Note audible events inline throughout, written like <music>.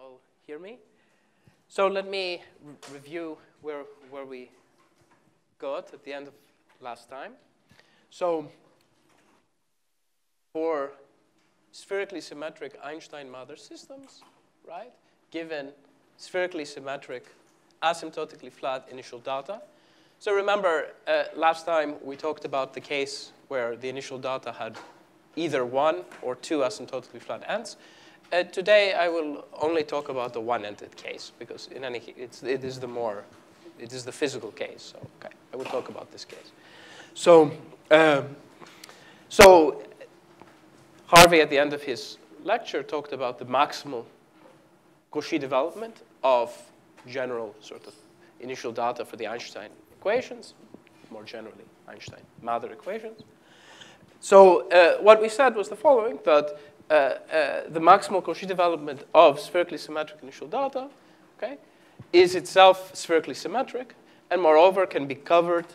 all hear me? So let me re review where, where we got at the end of last time. So for spherically symmetric Einstein-matter systems, right, given spherically symmetric asymptotically flat initial data. So remember, uh, last time we talked about the case where the initial data had either one or two asymptotically flat ends. Uh, today, I will only talk about the one-ended case because in any it's, it is the more, it is the physical case. So okay, I will talk about this case. So, um, so Harvey at the end of his lecture talked about the maximal Cauchy development of general sort of initial data for the Einstein equations, more generally Einstein matter equations. So uh, what we said was the following, that the maximal Cauchy development of spherically symmetric initial data okay, is itself spherically symmetric, and moreover can be covered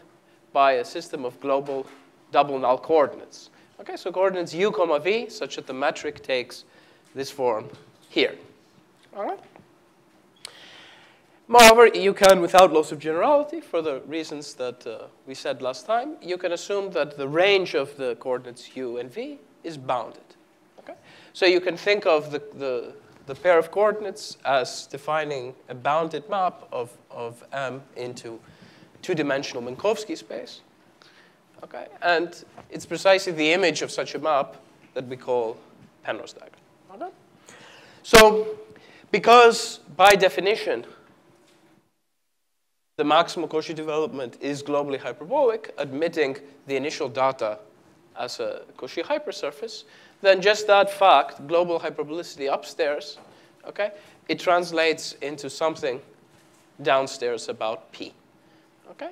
by a system of global double null coordinates. Okay, so coordinates u comma v, such that the metric takes this form here. All right? Moreover, you can, without loss of generality, for the reasons that uh, we said last time, you can assume that the range of the coordinates u and v is bounded. So you can think of the, the, the pair of coordinates as defining a bounded map of, of M into two-dimensional Minkowski space. Okay? And it's precisely the image of such a map that we call Penrose diagram. Okay? So because by definition, the maximal Cauchy development is globally hyperbolic, admitting the initial data as a Cauchy hypersurface, then just that fact, global hyperbolicity upstairs, okay, it translates into something downstairs about P. Okay?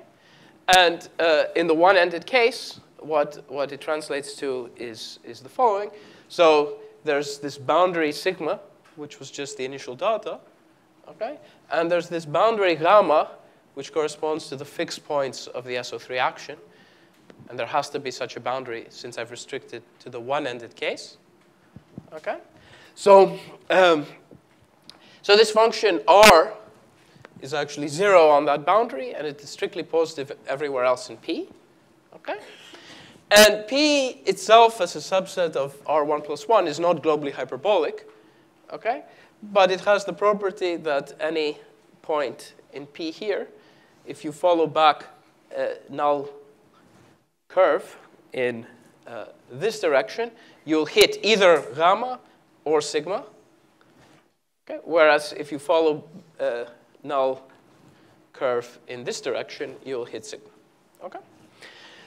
And uh, in the one-ended case, what, what it translates to is, is the following. So there's this boundary sigma, which was just the initial data, okay? And there's this boundary gamma, which corresponds to the fixed points of the SO3 action. And there has to be such a boundary since I've restricted to the one-ended case. Okay? So, um, so this function R is actually 0 on that boundary, and it is strictly positive everywhere else in P. Okay? And P itself as a subset of R1 plus 1 is not globally hyperbolic. Okay? But it has the property that any point in P here if you follow back a null curve in uh, this direction, you'll hit either gamma or sigma. Okay? Whereas if you follow a null curve in this direction, you'll hit sigma. Okay?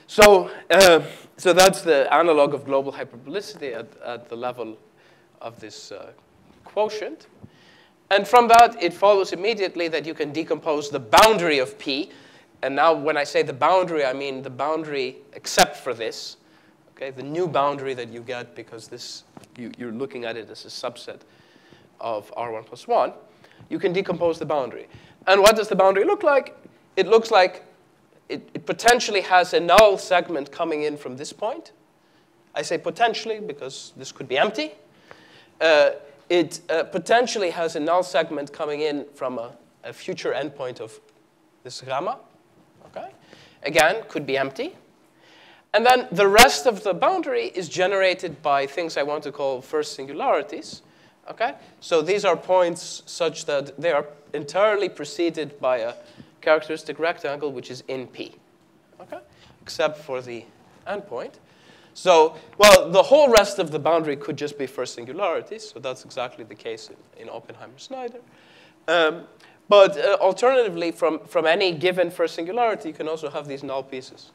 So, uh, so that's the analog of global hyperbolicity at, at the level of this uh, quotient. And from that, it follows immediately that you can decompose the boundary of P. And now when I say the boundary, I mean the boundary except for this. Okay, the new boundary that you get because this, you, you're looking at it as a subset of R1 plus 1. You can decompose the boundary. And what does the boundary look like? It looks like it, it potentially has a null segment coming in from this point. I say potentially because this could be empty. Uh, it uh, potentially has a null segment coming in from a, a future endpoint of this gamma. Again, could be empty. And then the rest of the boundary is generated by things I want to call first singularities. Okay? So these are points such that they are entirely preceded by a characteristic rectangle which is in P. Okay? Except for the endpoint. So, well, the whole rest of the boundary could just be first singularities. So that's exactly the case in, in Oppenheimer-Snyder. Um, but uh, alternatively, from, from any given first singularity, you can also have these null pieces.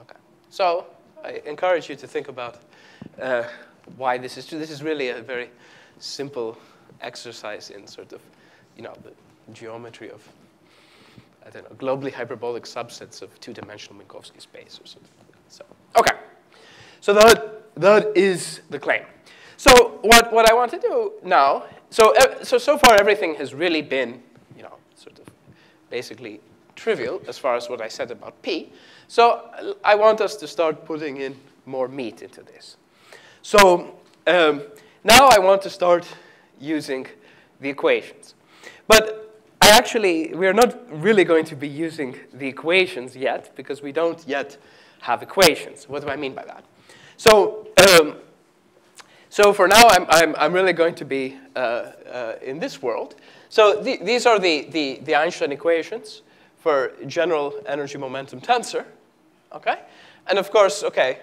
Okay. So I encourage you to think about uh, why this is true. This is really a very simple exercise in sort of, you know, the geometry of, I don't know, globally hyperbolic subsets of two-dimensional Minkowski space or something. So, okay. So that, that is the claim. So what, what I want to do now, so, uh, so so far everything has really been, you know, sort of basically trivial as far as what I said about P. So I want us to start putting in more meat into this. So um, now I want to start using the equations. But I actually, we're not really going to be using the equations yet because we don't yet have equations. What do I mean by that? So, um, so for now, I'm, I'm, I'm really going to be uh, uh, in this world. So the, these are the, the, the Einstein equations for general energy momentum tensor, okay? And of course, okay,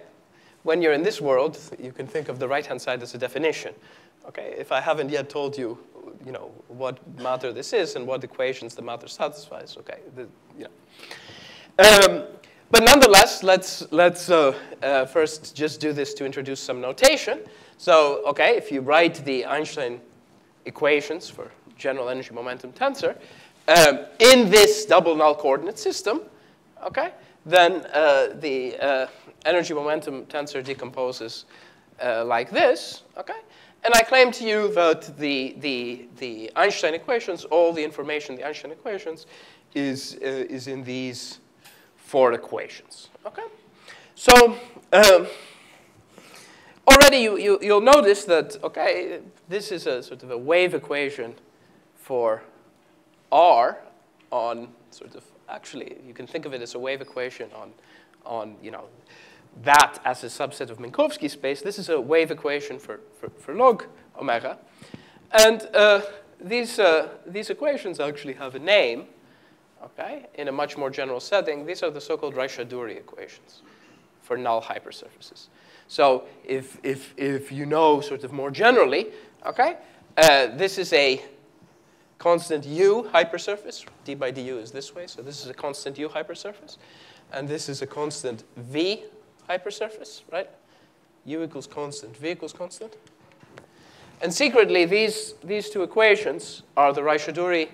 when you're in this world, you can think of the right-hand side as a definition. Okay, if I haven't yet told you, you know, what matter this is and what equations the matter satisfies, okay, the, you know. Um, but nonetheless, let's, let's uh, uh, first just do this to introduce some notation. So, okay, if you write the Einstein equations for general energy momentum tensor um, in this double null coordinate system, okay, then uh, the uh, energy momentum tensor decomposes uh, like this, okay? And I claim to you that the, the, the Einstein equations, all the information the Einstein equations is, uh, is in these four equations, okay? So um, already you, you, you'll notice that, okay, this is a sort of a wave equation for R on sort of, actually, you can think of it as a wave equation on, on you know, that as a subset of Minkowski space. This is a wave equation for, for, for log omega. And uh, these, uh, these equations actually have a name, okay, in a much more general setting. These are the so-called Raychaudhuri equations for null hypersurfaces. So if, if, if you know sort of more generally, okay, uh, this is a constant u hypersurface. d by du is this way, so this is a constant u hypersurface. And this is a constant v hypersurface, right? u equals constant, v equals constant. And secretly, these, these two equations are the Raychaudhuri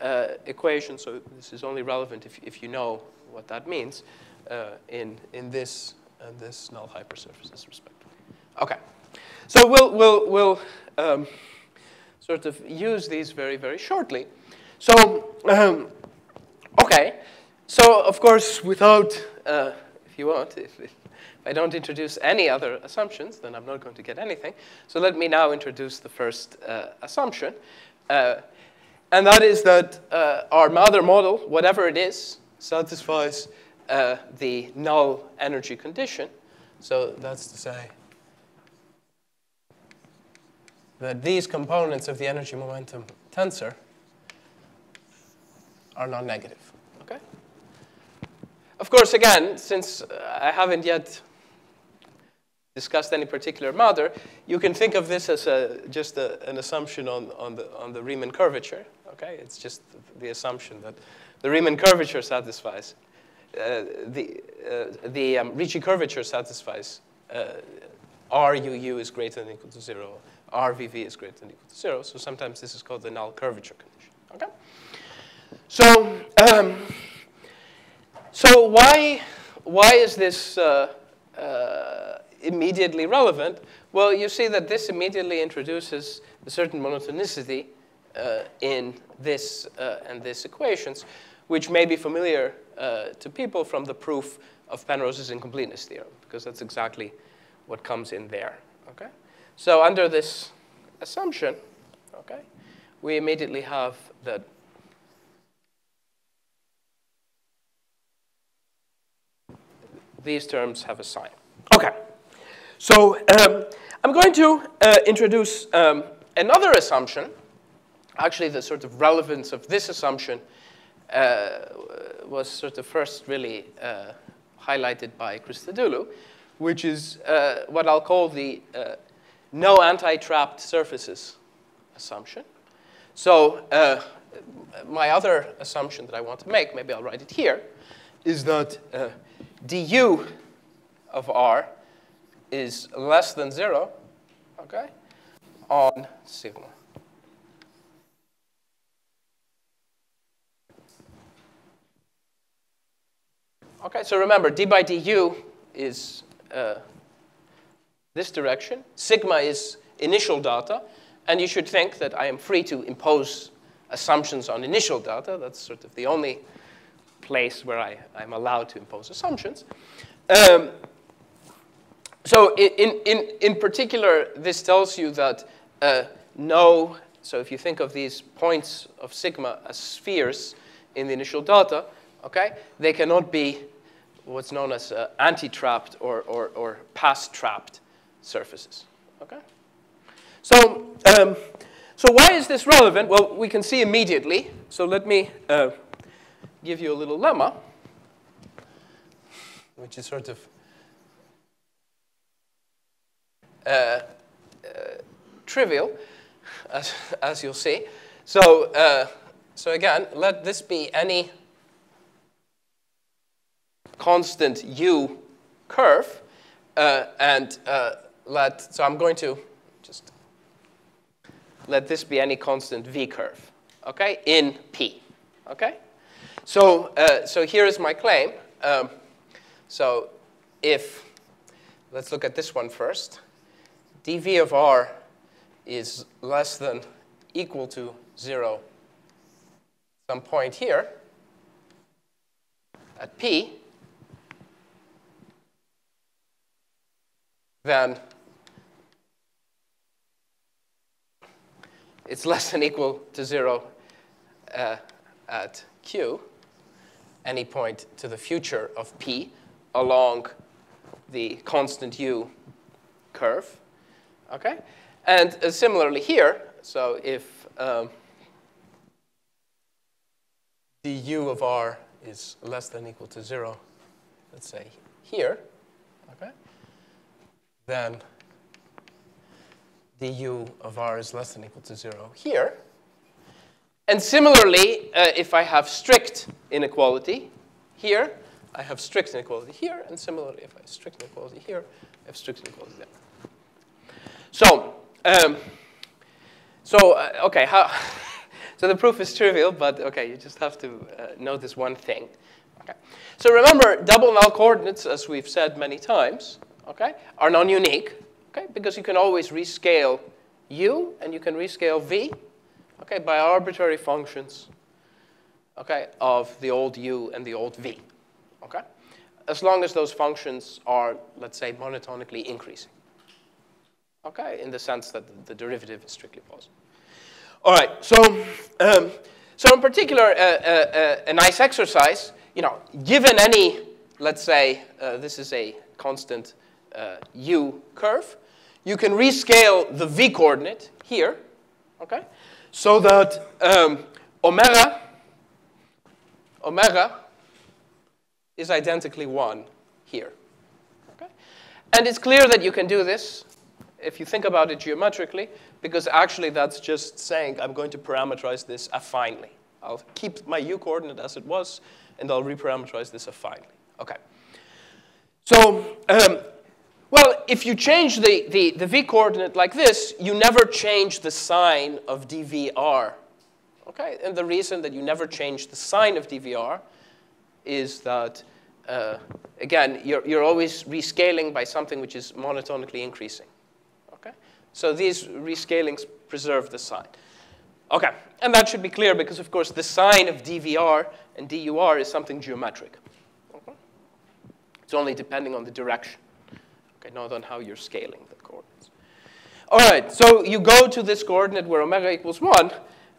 uh, equation, so this is only relevant if, if you know what that means uh, in, in this and this null hypersurfaces, respectively. Okay, so we'll, we'll, we'll um, sort of use these very, very shortly. So, um, okay, so of course, without uh, if you want. <laughs> If, if, I don't introduce any other assumptions, then I'm not going to get anything. So let me now introduce the first uh, assumption. Uh, and that is that uh, our matter model, whatever it is, satisfies uh, the null energy condition. So that's to say that these components of the energy momentum tensor are non-negative. Okay. Of course, again, since I haven't yet discussed any particular matter, you can think of this as a, just a, an assumption on, on, the, on the Riemann curvature. Okay? It's just the assumption that the Riemann curvature satisfies, uh, the, uh, the um, Ricci curvature satisfies uh, RUU is greater than equal to 0, RVV is greater than equal to 0. So sometimes this is called the null curvature condition. Okay? So, um, so why, why is this uh, uh, immediately relevant? Well, you see that this immediately introduces a certain monotonicity uh, in this uh, and this equations, which may be familiar uh, to people from the proof of Penrose's incompleteness theorem, because that's exactly what comes in there. Okay? So under this assumption, okay, we immediately have that these terms have a sign. Okay, so um, I'm going to uh, introduce um, another assumption. Actually, the sort of relevance of this assumption was sort of first really uh, highlighted by Christodoulou, which is uh, what I'll call the uh, no anti-trapped surfaces assumption. So uh, my other assumption that I want to make, maybe I'll write it here, is that du of r is less than 0, okay, on sigma. Okay, so remember, d by du is uh, this direction. Sigma is initial data. And you should think that I am free to impose assumptions on initial data. That's sort of the only place where I, I'm allowed to impose assumptions. Um, so in, in, in particular, this tells you that uh, no So if you think of these points of sigma as spheres in the initial data, okay, they cannot be what's known as uh, anti-trapped or, or, or past-trapped surfaces. Okay? So, um, so why is this relevant? Well, we can see immediately. So let me uh, give you a little lemma, which is sort of uh, uh, trivial, as, as you'll see. So, uh, so again, let this be any constant u curve, uh, and uh, let, so I'm going to just let this be any constant v curve, okay, in P, okay? So, uh, so here is my claim. Um, so if, let's look at this one first. dv of r is less than equal to 0 some point here at P, then it's less than equal to 0 uh, at Q, any point to the future of P along the constant U curve. Okay? And uh, similarly here, so if um, du of r is less than equal to 0, let's say here, then du of r is less than equal to 0 here. And similarly, uh, if I have strict inequality here, I have strict inequality here. And similarly, if I have strict inequality here, I have strict inequality there. So, um, so uh, okay, how, <laughs> so the proof is trivial, but okay, you just have to uh, know this one thing. Okay. So remember, double null coordinates, as we've said many times, okay, are non-unique, okay, because you can always rescale u and you can rescale v, okay, by arbitrary functions, okay, of the old u and the old v, okay, as long as those functions are, let's say, monotonically increasing, okay, in the sense that the derivative is strictly positive. All right, so, um, so in particular, uh, uh, uh, a nice exercise, you know, given any, let's say, uh, this is a constant uh, u curve, you can rescale the v coordinate here, okay, so that um, omega, omega is identically 1 here. Okay? And it's clear that you can do this if you think about it geometrically, because actually that's just saying I'm going to parameterize this affinely. I'll keep my u coordinate as it was, and I'll reparameterize this affinely. Okay. So, um, well, if you change the, the, the v coordinate like this, you never change the sign of dvr. Okay, and the reason that you never change the sign of dvr is that, uh, again, you're, you're always rescaling by something which is monotonically increasing. Okay, so these rescalings preserve the sign. Okay, and that should be clear because, of course, the sign of dvr and dur is something geometric. Okay? It's only depending on the direction okay, not on how you're scaling the coordinates. All right, so you go to this coordinate where omega equals 1,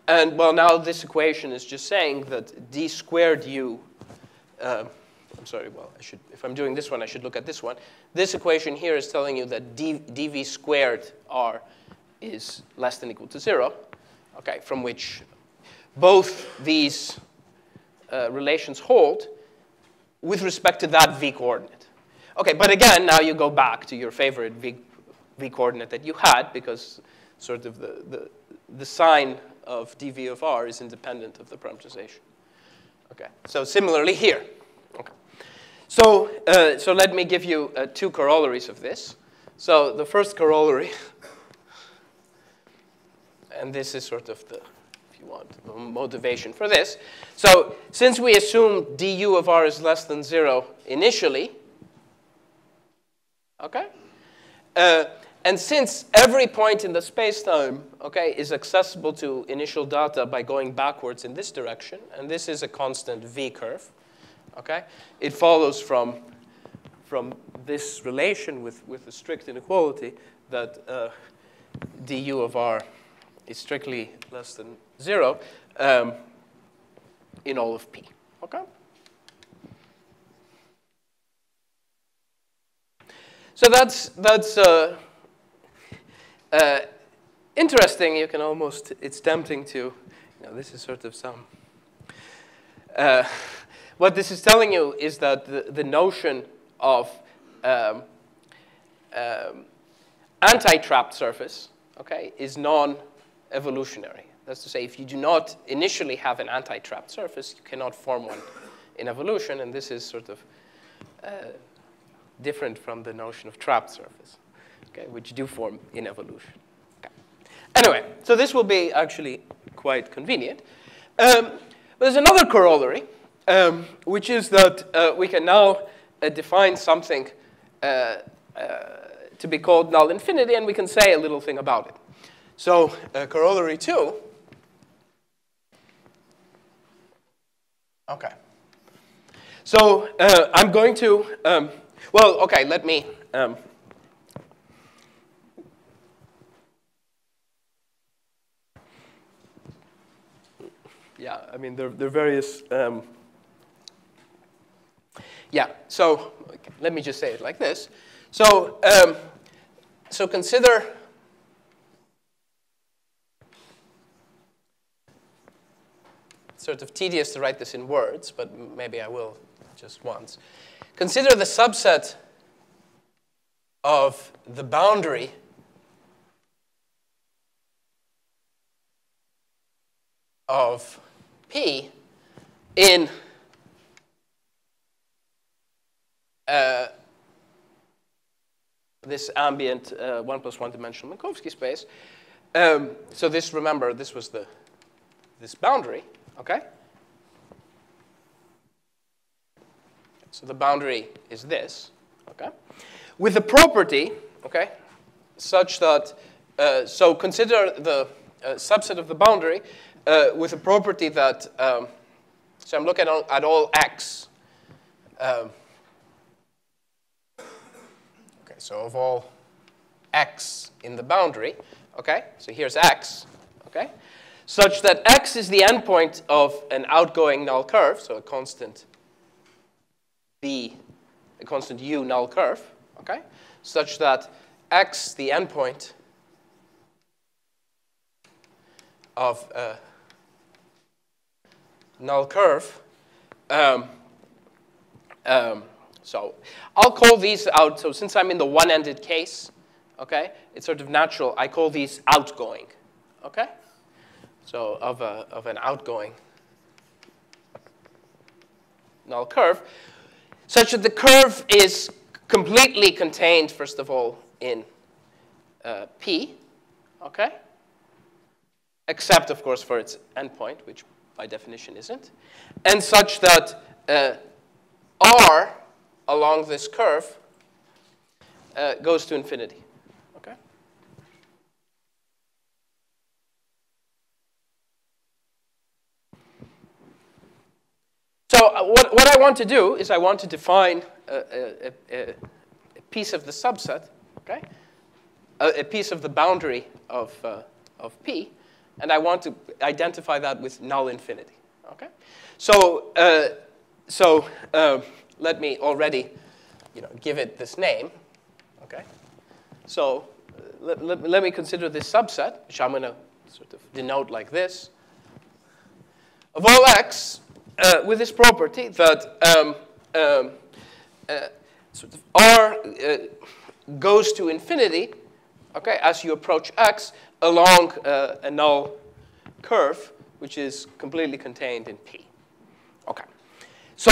and well, now this equation is just saying that d squared u, uh, I'm sorry, well, I should, if I'm doing this one, I should look at this one. This equation here is telling you that d, dv squared r is less than equal to 0, okay, from which both these uh, relations hold with respect to that v coordinate. Okay, but again, now you go back to your favorite v, v coordinate that you had because sort of the, the, the sign of dv of r is independent of the parameterization. Okay, so similarly here. Okay. So, uh, so let me give you uh, two corollaries of this. So the first corollary, and this is sort of the, if you want, the motivation for this. So since we assume du of r is less than zero initially, Okay? Uh, and since every point in the space-time, okay, is accessible to initial data by going backwards in this direction, and this is a constant v curve, okay, it follows from, from this relation with, with the strict inequality that uh, du of r is strictly less than 0 um, in all of P. Okay? So that's, that's uh, uh, interesting. You can almost, it's tempting to, you know, this is sort of some, uh, what this is telling you is that the, the notion of um, um, anti-trapped surface, okay, is non-evolutionary. That's to say, if you do not initially have an anti-trapped surface, you cannot form one in evolution, and this is sort of uh, different from the notion of trapped surface, okay, which do form in evolution. Okay. Anyway, so this will be actually quite convenient. Um, there's another corollary, um, which is that uh, we can now uh, define something uh, uh, to be called null infinity, and we can say a little thing about it. So uh, corollary 2. Okay. So uh, I'm going to, um, well, okay, let me. Um, yeah, I mean, there, there are various. Um, yeah, so okay, let me just say it like this. So, um, so consider sort of tedious to write this in words, but maybe I will just once. Consider the subset of the boundary of P in uh, this ambient uh, 1 plus 1 dimensional Minkowski space. Um, so this, remember, this was the, this boundary, okay? So the boundary is this, okay? With the property, okay, such that, uh, so consider the uh, subset of the boundary uh, with a property that, um, so I'm looking at, at all x. Um, okay, so of all x in the boundary, okay, so here's x, okay, such that x is the endpoint of an outgoing null curve, so a constant a constant u null curve, okay, such that x, the endpoint of a null curve, um, um, so I'll call these out. So since I'm in the one-ended case, okay, it's sort of natural. I call these outgoing, okay? So of, a, of an outgoing null curve such that the curve is completely contained, first of all, in uh, P, okay? Except, of course, for its endpoint, which by definition isn't. And such that uh, R along this curve uh, goes to infinity. So uh, what, what I want to do is I want to define a, a, a piece of the subset, okay? A, a, piece of the boundary of, uh, of P, and I want to identify that with null infinity, okay? So, uh, so uh, let me already you know, give it this name, okay? So uh, let, let, let me consider this subset, which I'm going to sort of denote like this. Of all x, uh, with this property that um, um, uh, sort of R uh, goes to infinity, okay, as you approach x along uh, a null curve, which is completely contained in P. Okay. So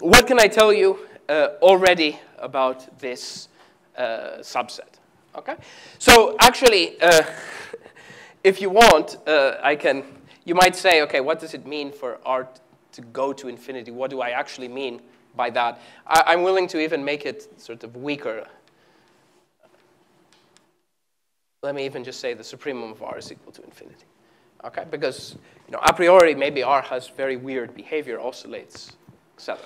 what can I tell you uh, already about this subset? Okay. So actually, <laughs> if you want, I can. You might say, okay, what does it mean for R to go to infinity. What do I actually mean by that? I, am willing to even make it sort of weaker. Let me even just say the supremum of R is equal to infinity. Okay, because you know, a priori, maybe R has very weird behavior, oscillates, etc.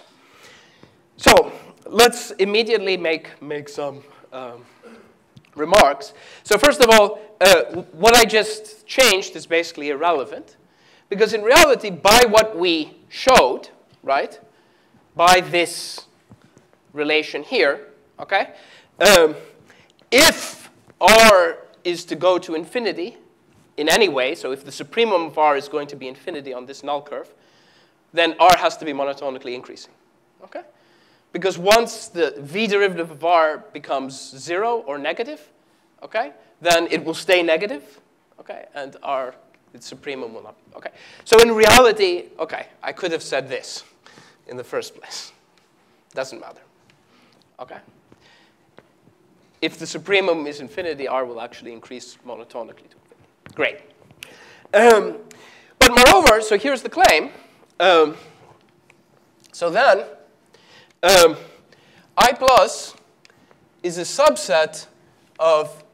So let's immediately make, make some um, remarks. So first of all, uh, what I just changed is basically irrelevant. Because in reality, by what we showed, right, by this relation here, okay, um, if R is to go to infinity in any way, so if the supremum of R is going to be infinity on this null curve, then R has to be monotonically increasing, okay? Because once the v derivative of R becomes zero or negative, okay, then it will stay negative, okay, and R its supremum will not. be Okay. So in reality, okay, I could have said this in the first place. Doesn't matter. Okay. If the supremum is infinity, R will actually increase monotonically to infinity. Great. Um, but moreover, so here's the claim. Um, so then, um, I plus is a subset of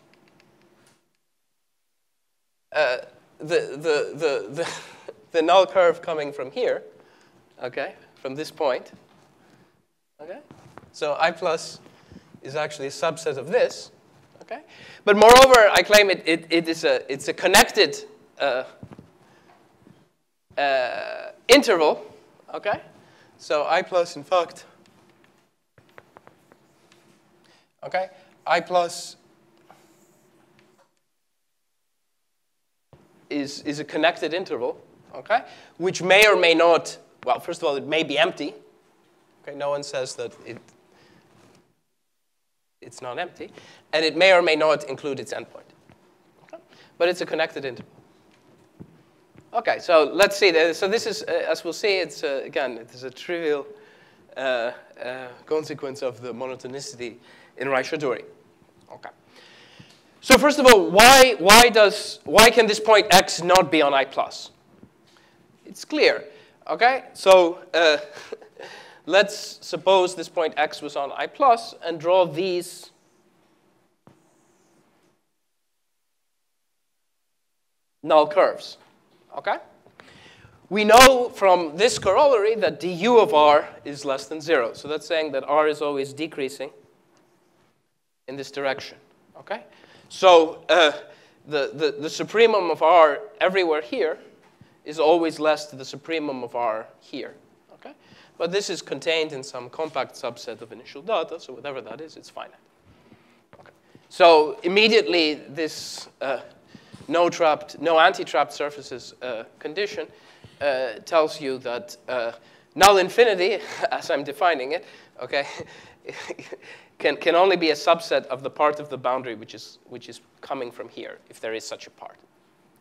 uh, the, the, the, the, the null curve coming from here, okay, from this point, okay? So I plus is actually a subset of this, okay? But moreover, I claim it, it, it is a, it's a connected uh, uh, interval, okay? So I plus, in fact, okay, I plus is, is a connected interval, okay, which may or may not, well, first of all, it may be empty. Okay, no one says that it, it's not empty. And it may or may not include its endpoint. Okay? But it's a connected interval. Okay, so let's see. So this is, uh, as we'll see, it's, uh, again, it is a trivial uh, uh consequence of the monotonicity in Raychaudhuri. Okay. So first of all, why, why, does, why can this point x not be on I plus? It's clear. Okay, so uh, <laughs> let's suppose this point x was on I plus and draw these null curves. Okay? We know from this corollary that du of r is less than 0. So that's saying that r is always decreasing in this direction. Okay? So uh, the, the, the supremum of R everywhere here is always less to the supremum of R here. Okay? But this is contained in some compact subset of initial data, so whatever that is, it's finite. Okay. So immediately this uh, no trapped, no anti-trapped surfaces uh, condition uh, tells you that uh, null infinity, <laughs> as I'm defining it, okay, <laughs> can, can only be a subset of the part of the boundary which is, which is coming from here, if there is such a part.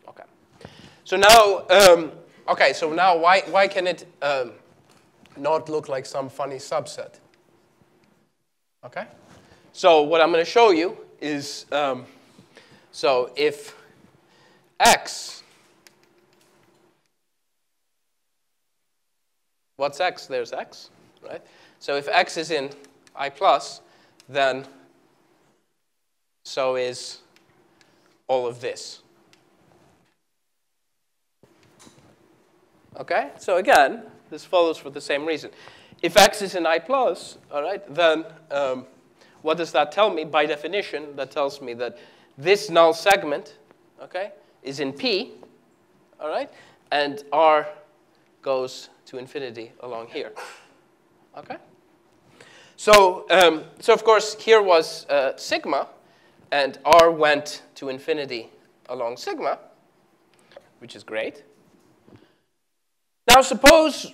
Okay. So now, um, okay, so now why, why can it um, not look like some funny subset? Okay? So what I'm going to show you is, um, so if x, what's x? There's x, right? So if x is in I plus, then so is all of this. Okay? So again, this follows for the same reason. If x is in I plus, all right, then um, what does that tell me? By definition, that tells me that this null segment, okay, is in P, all right, and R goes to infinity along here. Okay? So, um, so of course, here was uh, sigma, and r went to infinity along sigma, which is great. Now suppose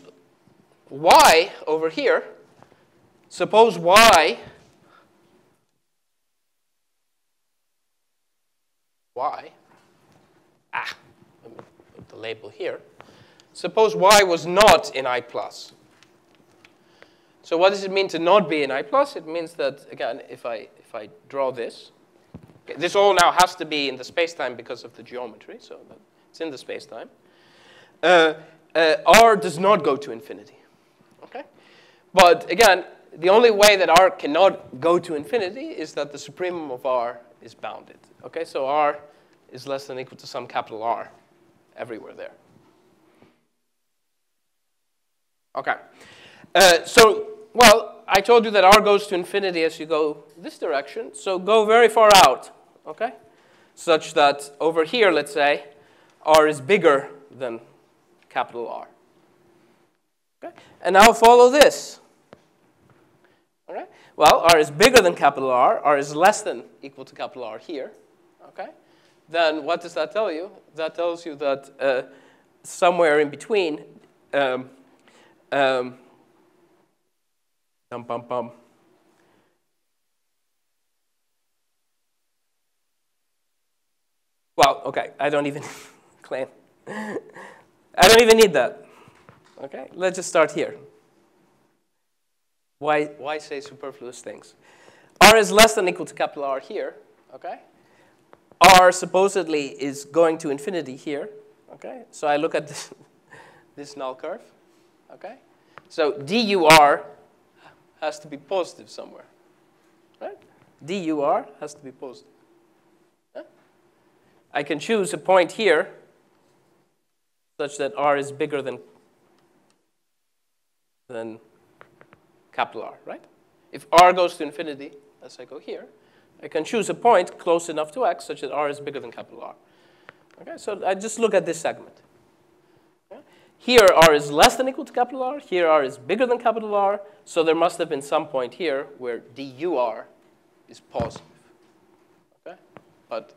y over here, suppose y, y, ah, put the label here. Suppose y was not in I plus. So what does it mean to not be in I plus? It means that, again, if I, if I draw this, okay, this all now has to be in the spacetime because of the geometry, so it's in the spacetime. Uh, uh, R does not go to infinity. Okay? But again, the only way that R cannot go to infinity is that the supremum of R is bounded. Okay, so R is less than equal to some capital R everywhere there. Okay. Uh, so, well, I told you that r goes to infinity as you go this direction, so go very far out, okay? Such that over here, let's say, r is bigger than capital R. Okay? And now follow this. All right? Well, R is bigger than capital R. R is less than equal to capital R here. Okay? Then what does that tell you? That tells you that uh, somewhere in between, um, um, bum, bum, bum, Well, okay, I don't even <laughs> claim. I don't even need that. Okay, let's just start here. Why, why say superfluous things? R is less than equal to capital R here, okay? R supposedly is going to infinity here, okay? So I look at this, <laughs> this null curve, okay? So DUR has to be positive somewhere, right? DUR has to be positive. I can choose a point here such that R is bigger than than capital R, right? If R goes to infinity, as I go here, I can choose a point close enough to x such that R is bigger than capital R. Okay, so I just look at this segment. Here, R is less than equal to capital R. Here, R is bigger than capital R. So there must have been some point here where DUR is positive. Okay? But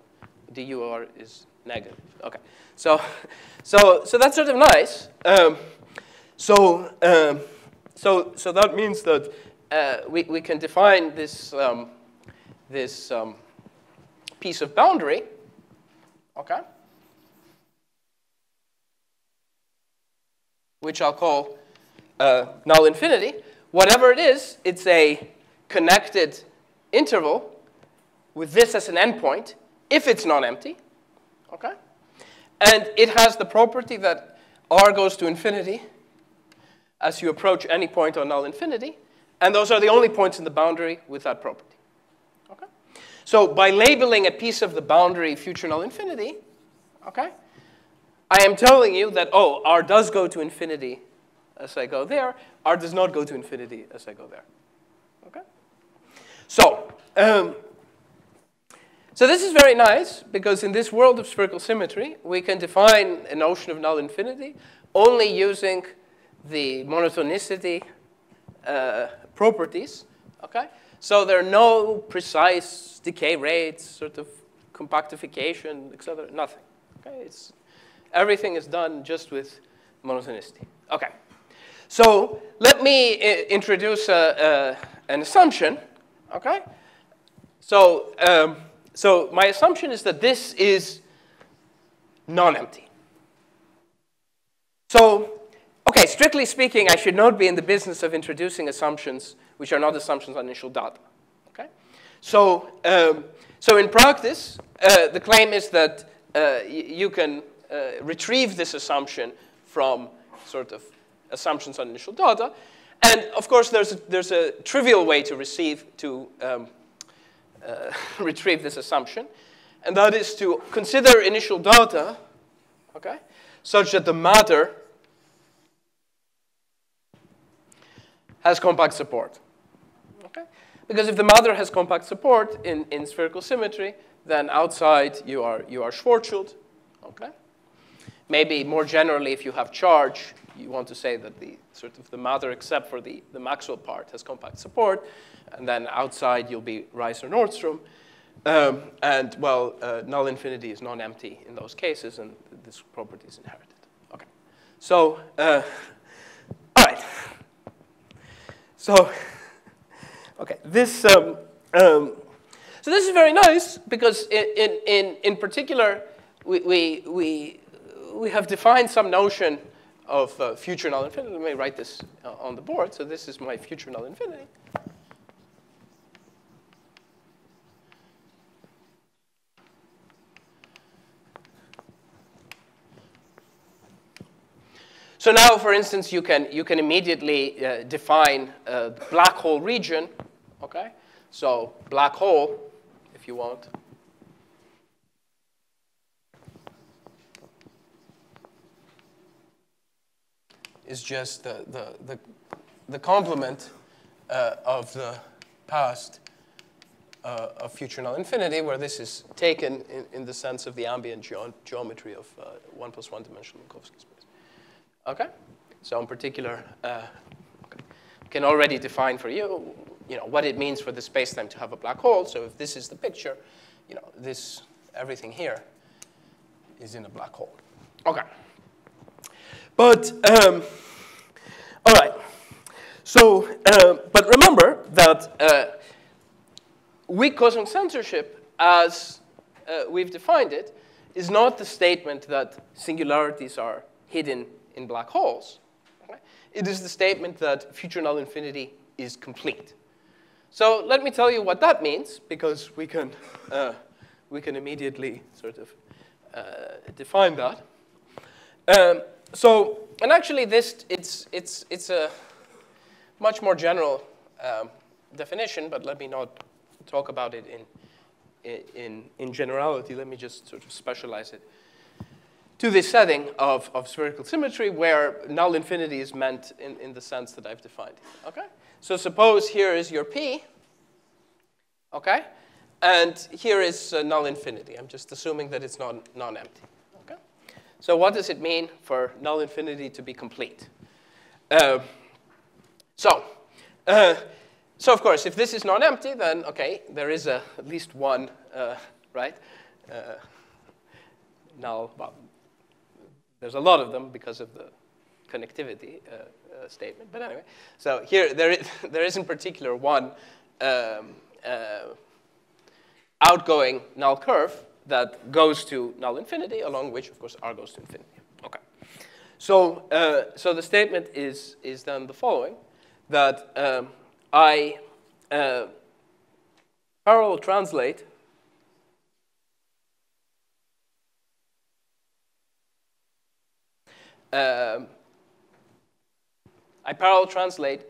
DUR is negative. Okay. So, so, so that's sort of nice. Um, so, um, so, so that means that uh, we, we can define this, um, this um, piece of boundary, okay, which I'll call uh, null infinity. Whatever it is, it's a connected interval with this as an endpoint if it's non-empty, okay? And it has the property that r goes to infinity as you approach any point on null infinity. And those are the only points in the boundary with that property. Okay? So by labeling a piece of the boundary future null infinity, okay, I am telling you that, oh, r does go to infinity as I go there. r does not go to infinity as I go there. Okay? So, um, so this is very nice because in this world of spherical symmetry, we can define a notion of null infinity only using the monotonicity uh, properties, okay? So there are no precise decay rates, sort of compactification, etc. Nothing, okay? It's, everything is done just with monotonicity. Okay, so let me introduce a, a, an assumption, okay? So, um, so my assumption is that this is non-empty. So Okay, strictly speaking, I should not be in the business of introducing assumptions which are not assumptions on initial data. Okay? So, um, so in practice, uh, the claim is that uh, you can uh, retrieve this assumption from sort of assumptions on initial data. And of course, there's a, there's a trivial way to receive, to um, uh, <laughs> retrieve this assumption. And that is to consider initial data, okay, such that the matter has compact support. Okay? Because if the matter has compact support in, in spherical symmetry, then outside you are, you are Schwarzschild. Okay? Maybe more generally, if you have charge, you want to say that the sort of the matter, except for the, the Maxwell part, has compact support. And then outside, you'll be Reissner-Nordström. Um, and, well, uh, null infinity is non-empty in those cases, and this property is inherited. Okay. So, uh, all right. So, okay, this, um, um, so this is very nice because in, in, in particular, we, we, we, we have defined some notion of uh, future null infinity. Let me write this uh, on the board. So this is my future null infinity. So now, for instance, you can, you can immediately uh, define a black hole region, okay? So black hole, if you want. Is just the, the, the, the complement uh, of the past uh, of future null infinity, where this is taken in, in the sense of the ambient ge geometry of uh, one plus one dimensional Minkowski space. Okay? So in particular, uh, okay. can already define for you, you know, what it means for the spacetime to have a black hole. So if this is the picture, you know, this, everything here is in a black hole. Okay. But, um, all right. So, uh, but remember that uh, weak cosmic censorship, as uh, we've defined it, is not the statement that singularities are hidden in black holes. It is the statement that future null infinity is complete. So let me tell you what that means, because we can, uh, we can immediately sort of uh, define that. Um, so, and actually this, it's, it's, it's a much more general um, definition, but let me not talk about it in, in, in generality. Let me just sort of specialize it to this setting of, of spherical symmetry where null infinity is meant in, in the sense that I've defined. Okay? So suppose here is your P, okay? And here is uh, null infinity. I'm just assuming that it's non, non-empty. Okay? So what does it mean for null infinity to be complete? Uh, so, uh, so of course, if this is non-empty, then okay, there is a, at least one, uh, right? Uh, null. Well, there's a lot of them because of the connectivity uh, uh, statement. But anyway, so here there is, <laughs> there is in particular one um, outgoing null curve that goes to null infinity, along which, of course, r goes to infinity. Okay. So, uh, so the statement is, is then the following, that um, I uh, parallel translate um, I parallel translate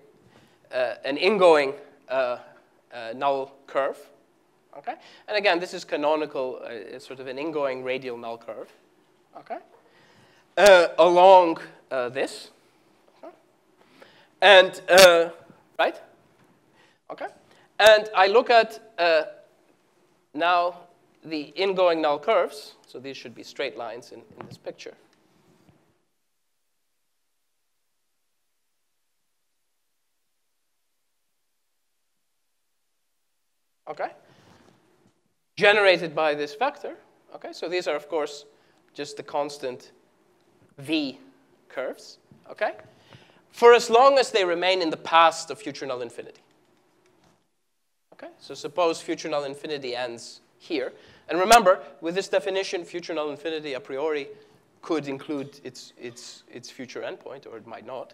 uh, an ingoing uh, uh, null curve. Okay? And again, this is canonical, uh, sort of an ingoing radial null curve. Okay? Uh, along uh, this. Okay? And, right? Okay? And I look at uh, now the ingoing null curves. So these should be straight lines in, in this picture. Okay? Generated by this vector. Okay, so these are, of course, just the constant v curves. Okay? For as long as they remain in the past of future null infinity. Okay, so suppose future null infinity ends here. And remember, with this definition, future null infinity a priori could include its, its, its future endpoint, or it might not.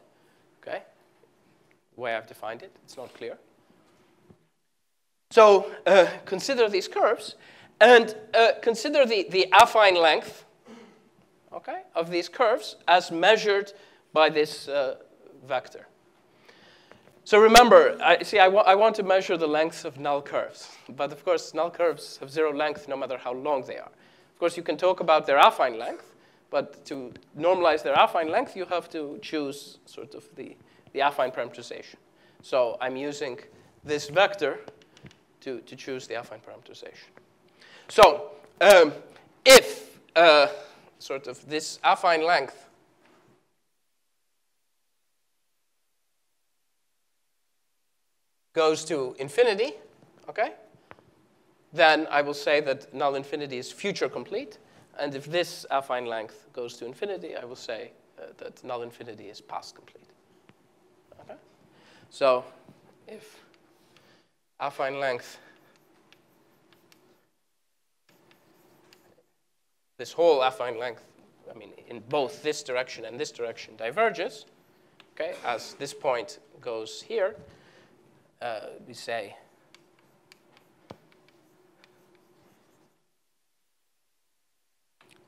Okay? The way I've defined it, it's not clear. So uh, consider these curves, and uh, consider the, the affine length okay, of these curves as measured by this uh, vector. So remember, I, see, I, wa I want to measure the length of null curves. But of course, null curves have zero length no matter how long they are. Of course, you can talk about their affine length, but to normalize their affine length, you have to choose sort of the, the affine parameterization. So I'm using this vector to, to choose the affine parameterization. So um, if uh, sort of this affine length goes to infinity, okay, then I will say that null infinity is future complete. And if this affine length goes to infinity, I will say uh, that null infinity is past complete. Okay? So if affine length, this whole affine length, I mean, in both this direction and this direction diverges, okay, as this point goes here, uh, we say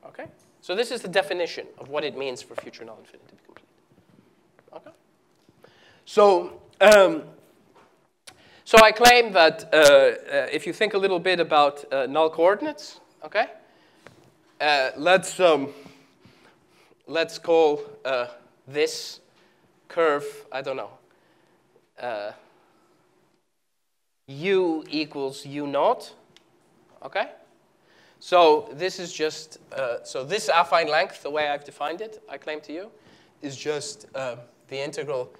Okay? So this is the definition of what it means for future null infinity to be complete. Okay? So, um, so I claim that uh, uh, if you think a little bit about uh, null coordinates, okay, uh, let's um, let's call uh, this curve I don't know uh, u equals u naught, okay? So this is just, so this affine length, the way I've defined it, I claim to you, is just the integral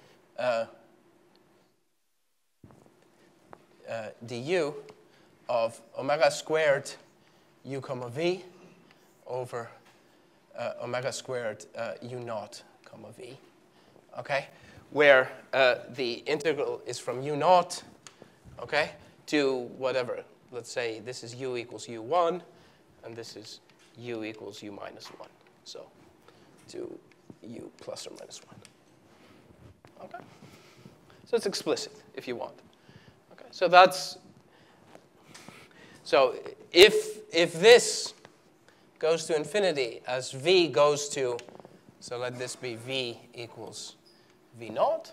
uh, uh du of omega squared u comma v over uh, omega squared uh, u naught comma v, okay? Where the integral is from u naught, okay, to whatever. Let's say this is u equals u1, and this is u equals u minus 1. So to u plus or minus 1. Okay? So it's explicit if you want. So that's, so if, if this goes to infinity as v goes to, so let this be v equals v naught,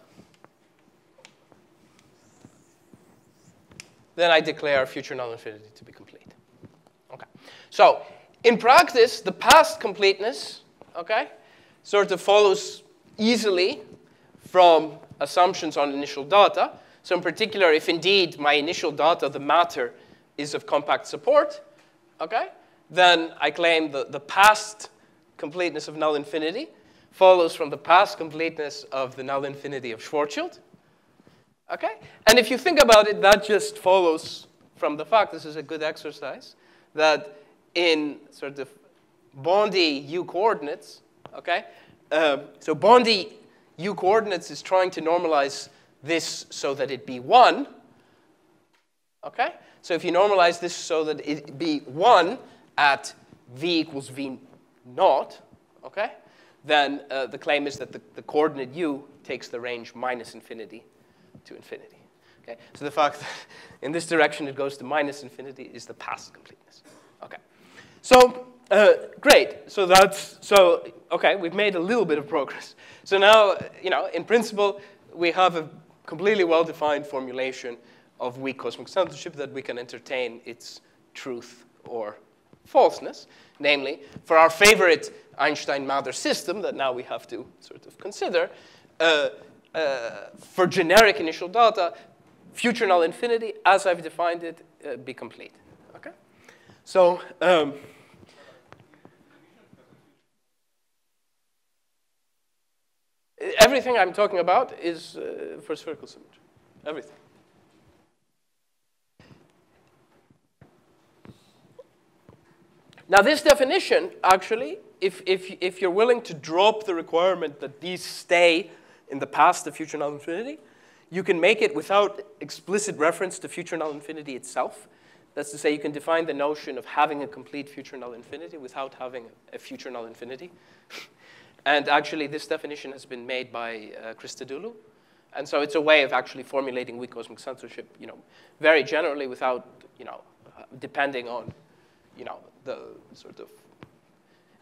then I declare future null infinity to be complete. Okay. So in practice, the past completeness, okay, sort of follows easily from assumptions on initial data. So in particular, if indeed my initial data, the matter, is of compact support, okay, then I claim the, the past completeness of null infinity follows from the past completeness of the null infinity of Schwarzschild. Okay? And if you think about it, that just follows from the fact, this is a good exercise, that in sort of Bondi u coordinates, okay? Um, so Bondi u coordinates is trying to normalize this so that it be 1, okay? So if you normalize this so that it be 1 at v equals v naught, okay? Then uh, the claim is that the, the coordinate u takes the range minus infinity to infinity. Okay? So the fact <laughs> that in this direction it goes to minus infinity is the past completeness. Okay. So uh, great. So that's so okay. We've made a little bit of progress. So now you know, in principle, we have a completely well-defined formulation of weak cosmic censorship that we can entertain its truth or falseness. Namely, for our favorite Einstein-matter system that now we have to sort of consider, uh, uh, for generic initial data, future null infinity, as I've defined it, uh, be complete. Okay? So, um, everything I'm talking about is uh, for spherical symmetry. Everything. Now, this definition, actually, if, if, if you're willing to drop the requirement that these stay in the past to future null infinity, you can make it without explicit reference to future null infinity itself. That's to say, you can define the notion of having a complete future null infinity without having a future null infinity. <laughs> and actually, this definition has been made by uh, Christodoulou. And so it's a way of actually formulating weak cosmic censorship, you know, very generally without, you know, depending on, you know, the sort of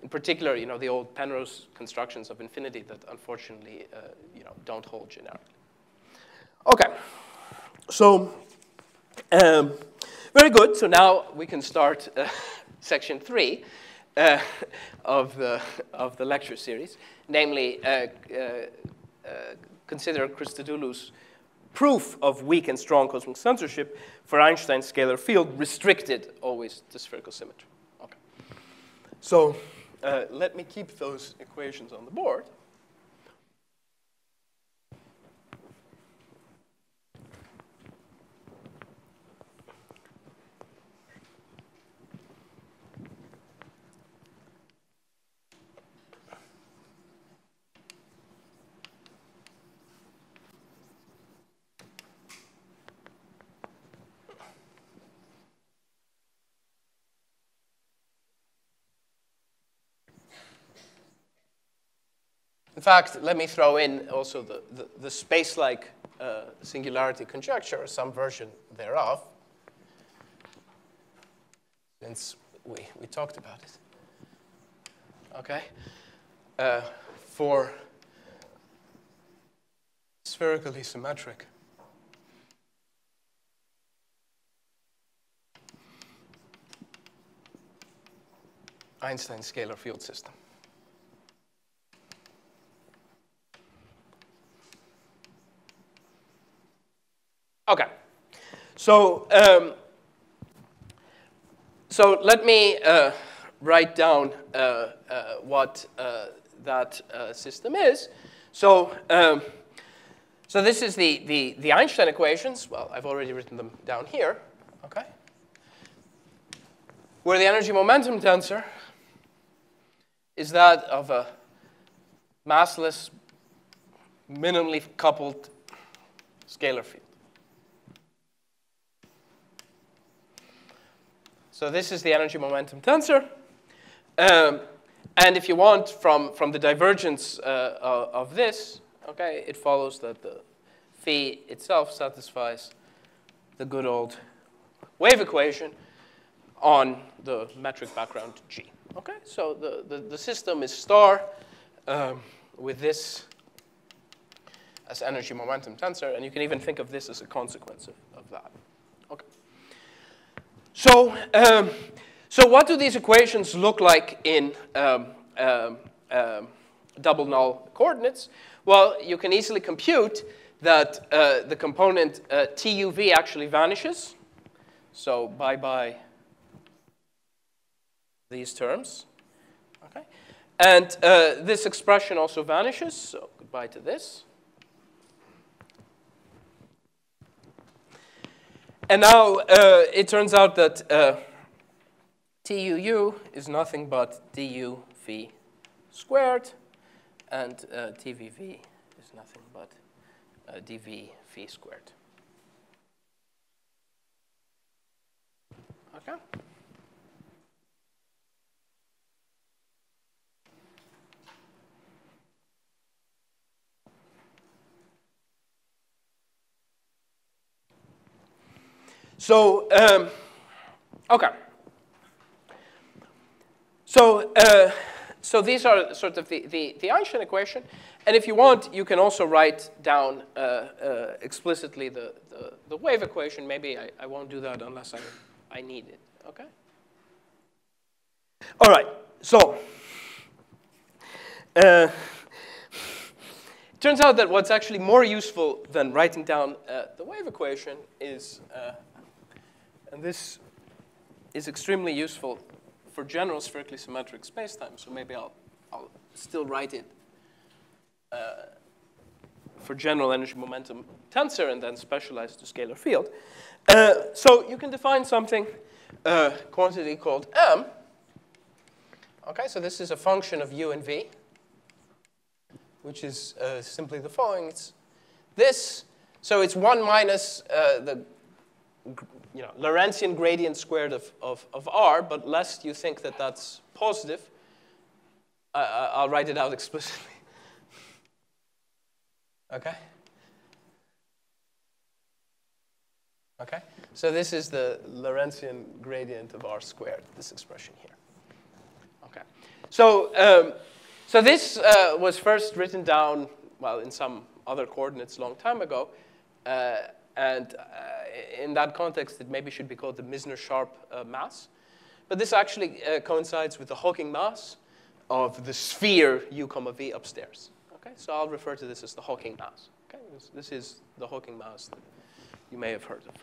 in particular, you know, the old Penrose constructions of infinity that unfortunately, uh, you know, don't hold generically. Okay, so um, very good. So now we can start uh, <laughs> section three uh, <laughs> of, the, of the lecture series, namely uh, uh, uh, consider Christodoulou's proof of weak and strong cosmic censorship for Einstein's scalar field restricted always to spherical symmetry. Okay. So uh, let me keep those equations on the board. Fact, let me throw in also the, the, the space-like uh, singularity conjecture, or some version thereof, since we, we talked about it. Okay? Uh, for spherically symmetric Einstein scalar field system. So, um, so let me uh, write down uh, uh, what uh, that uh, system is. So, um, so this is the, the, the Einstein equations. Well, I've already written them down here, okay? Where the energy momentum tensor is that of a massless, minimally coupled scalar field. So this is the energy momentum tensor. Um, and if you want, from, from the divergence uh, of this, okay, it follows that the phi itself satisfies the good old wave equation on the metric background G. Okay, so the, the, the system is star um, with this as energy momentum tensor, and you can even think of this as a consequence of, of that. So, um, so what do these equations look like in um, um, um double null coordinates? Well, you can easily compute that uh, the component uh, TUV actually vanishes. So bye-bye these terms. Okay? And uh, this expression also vanishes, so goodbye to this. And now uh, it turns out that uh, TUU is nothing but du phi squared, and uh, TVV is nothing but uh, dv squared. Okay? So, um, okay. So, uh, so these are sort of the, the, the, Einstein equation. And if you want, you can also write down uh, uh, explicitly the, the, the, wave equation. Maybe I, I won't do that unless I, I need it, okay? All right, so uh, it turns out that what's actually more useful than writing down uh, the wave equation is uh, and this is extremely useful for general spherically symmetric spacetime. So maybe I'll, I'll still write it uh, for general energy momentum tensor and then specialize to scalar field. Uh, so you can define something, uh, quantity called m. Okay, so this is a function of u and v, which is uh, simply the following. It's this, so it's 1 minus uh, the you know, Lorentzian gradient squared of, of, of r, but lest you think that that's positive, I'll write it out <laughs> explicitly. okay? Okay? So this is the Lorentzian gradient of r squared, this expression here. Okay. So, um, so this uh, was first written down, well, in some other coordinates a long time ago. Uh, and uh, in that context, it maybe should be called the Misner-Sharp uh, mass. But this actually uh, coincides with the Hawking mass of the sphere u comma v upstairs. Okay, so I'll refer to this as the Hawking mass. Okay, this, this is the Hawking mass that you may have heard of.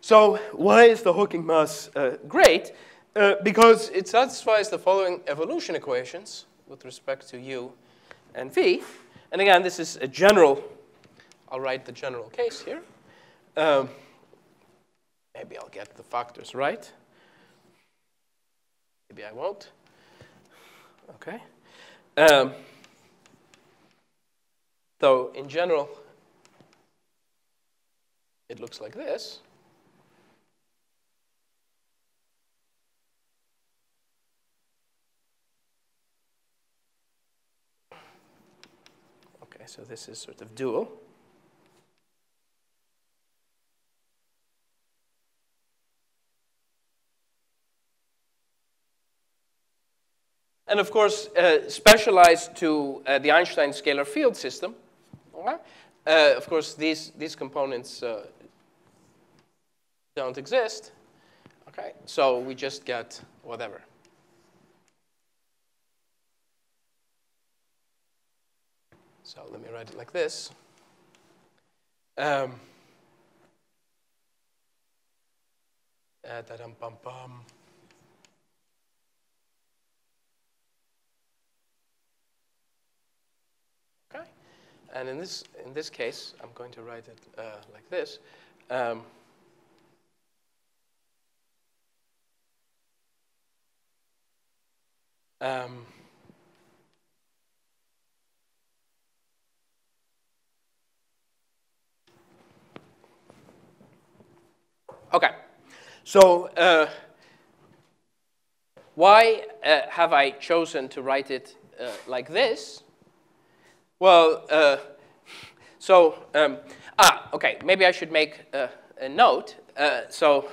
So why is the Hawking mass uh, great? Uh, because it satisfies the following evolution equations with respect to u and v. And again, this is a general I'll write the general case here. Um, maybe I'll get the factors right. Maybe I won't. Okay. Um, so in general, it looks like this. Okay, so this is sort of dual. And of course, uh, specialized to uh, the Einstein scalar field system. Uh, of course, these, these components uh, don't exist. Okay, so we just get whatever. So let me write it like this. Um, Uh, and in this in this case, I'm going to write it uh, like this. Um, um, Okay, so uh, why uh, have I chosen to write it uh, like this? Well, uh, so, um, ah, okay, maybe I should make a note. Uh, so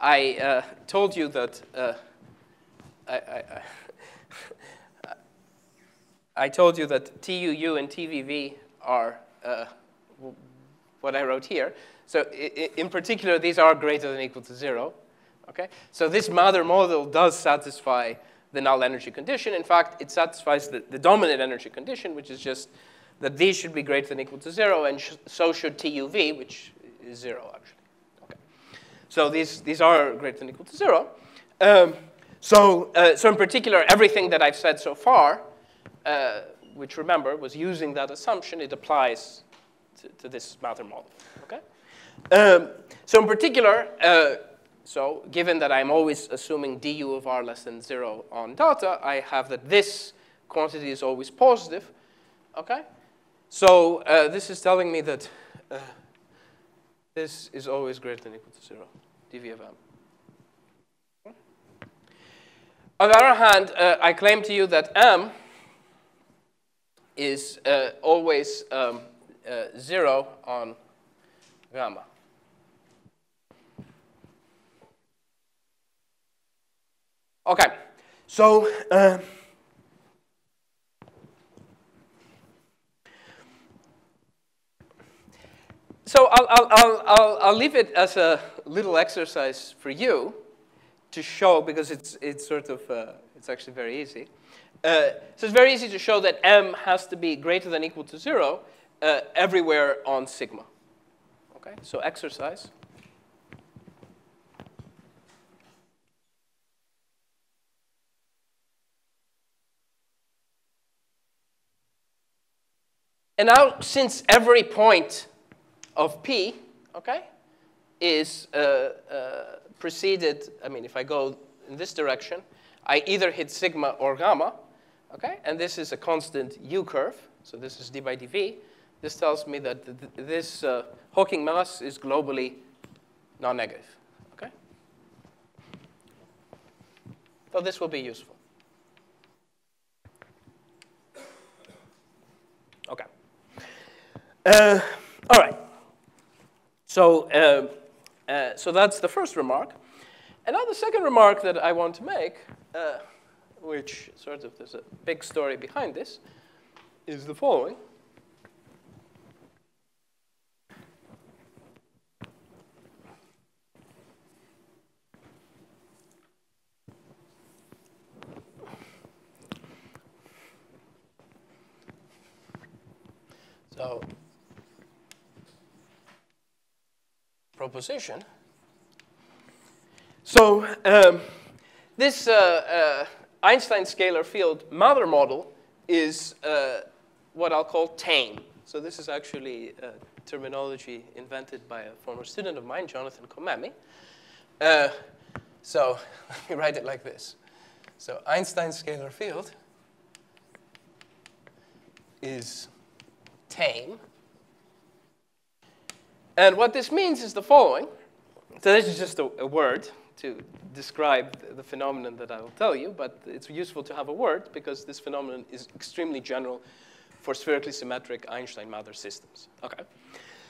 I uh, told you that I, I, I, told you that TUU and TVV are what I wrote here. So in particular, these are greater than equal to zero. Okay? So this matter model does satisfy the null energy condition. In fact, it satisfies the, the dominant energy condition, which is just that these should be greater than equal to zero, and sh so should TUV, which is zero, actually. Okay. So these, these are greater than equal to zero. Um, so, uh, so in particular, everything that I've said so far, uh, which remember was using that assumption, it applies to, to this matter model. Okay? Um, so in particular, uh, so given that I'm always assuming du of r less than 0 on data, I have that this quantity is always positive. Okay? So uh, this is telling me that uh, this is always greater than equal to 0, dv of m. On the other hand, uh, I claim to you that m is uh, always um, uh, 0 on gamma. Okay, so uh, so I'll, I'll, I'll, I'll leave it as a little exercise for you to show because it's, it's sort of, uh, it's actually very easy. Uh, so it's very easy to show that m has to be greater than equal to 0 uh, everywhere on sigma. Okay, so exercise. And now, since every point of P, okay, is uh, uh, preceded, I mean, if I go in this direction, I either hit sigma or gamma, okay? And this is a constant U curve, so this is d by dv. This tells me that th this uh, Hawking mass is globally non-negative, okay? So this will be useful. Okay. Uh, all right. So, uh, uh, so that's the first remark. And now the second remark that I want to make, uh, which sort of there's a big story behind this, is the following. So proposition. So um, this uh, uh, Einstein scalar field matter model is uh, what I'll call tame. So this is actually a terminology invented by a former student of mine, Jonathan Kommemi. Uh, so <laughs> let me write it like this. So Einstein scalar field is tame. And what this means is the following. So this is just a, a word to describe the phenomenon that I will tell you, but it's useful to have a word because this phenomenon is extremely general for spherically symmetric Einstein-matter systems. Okay.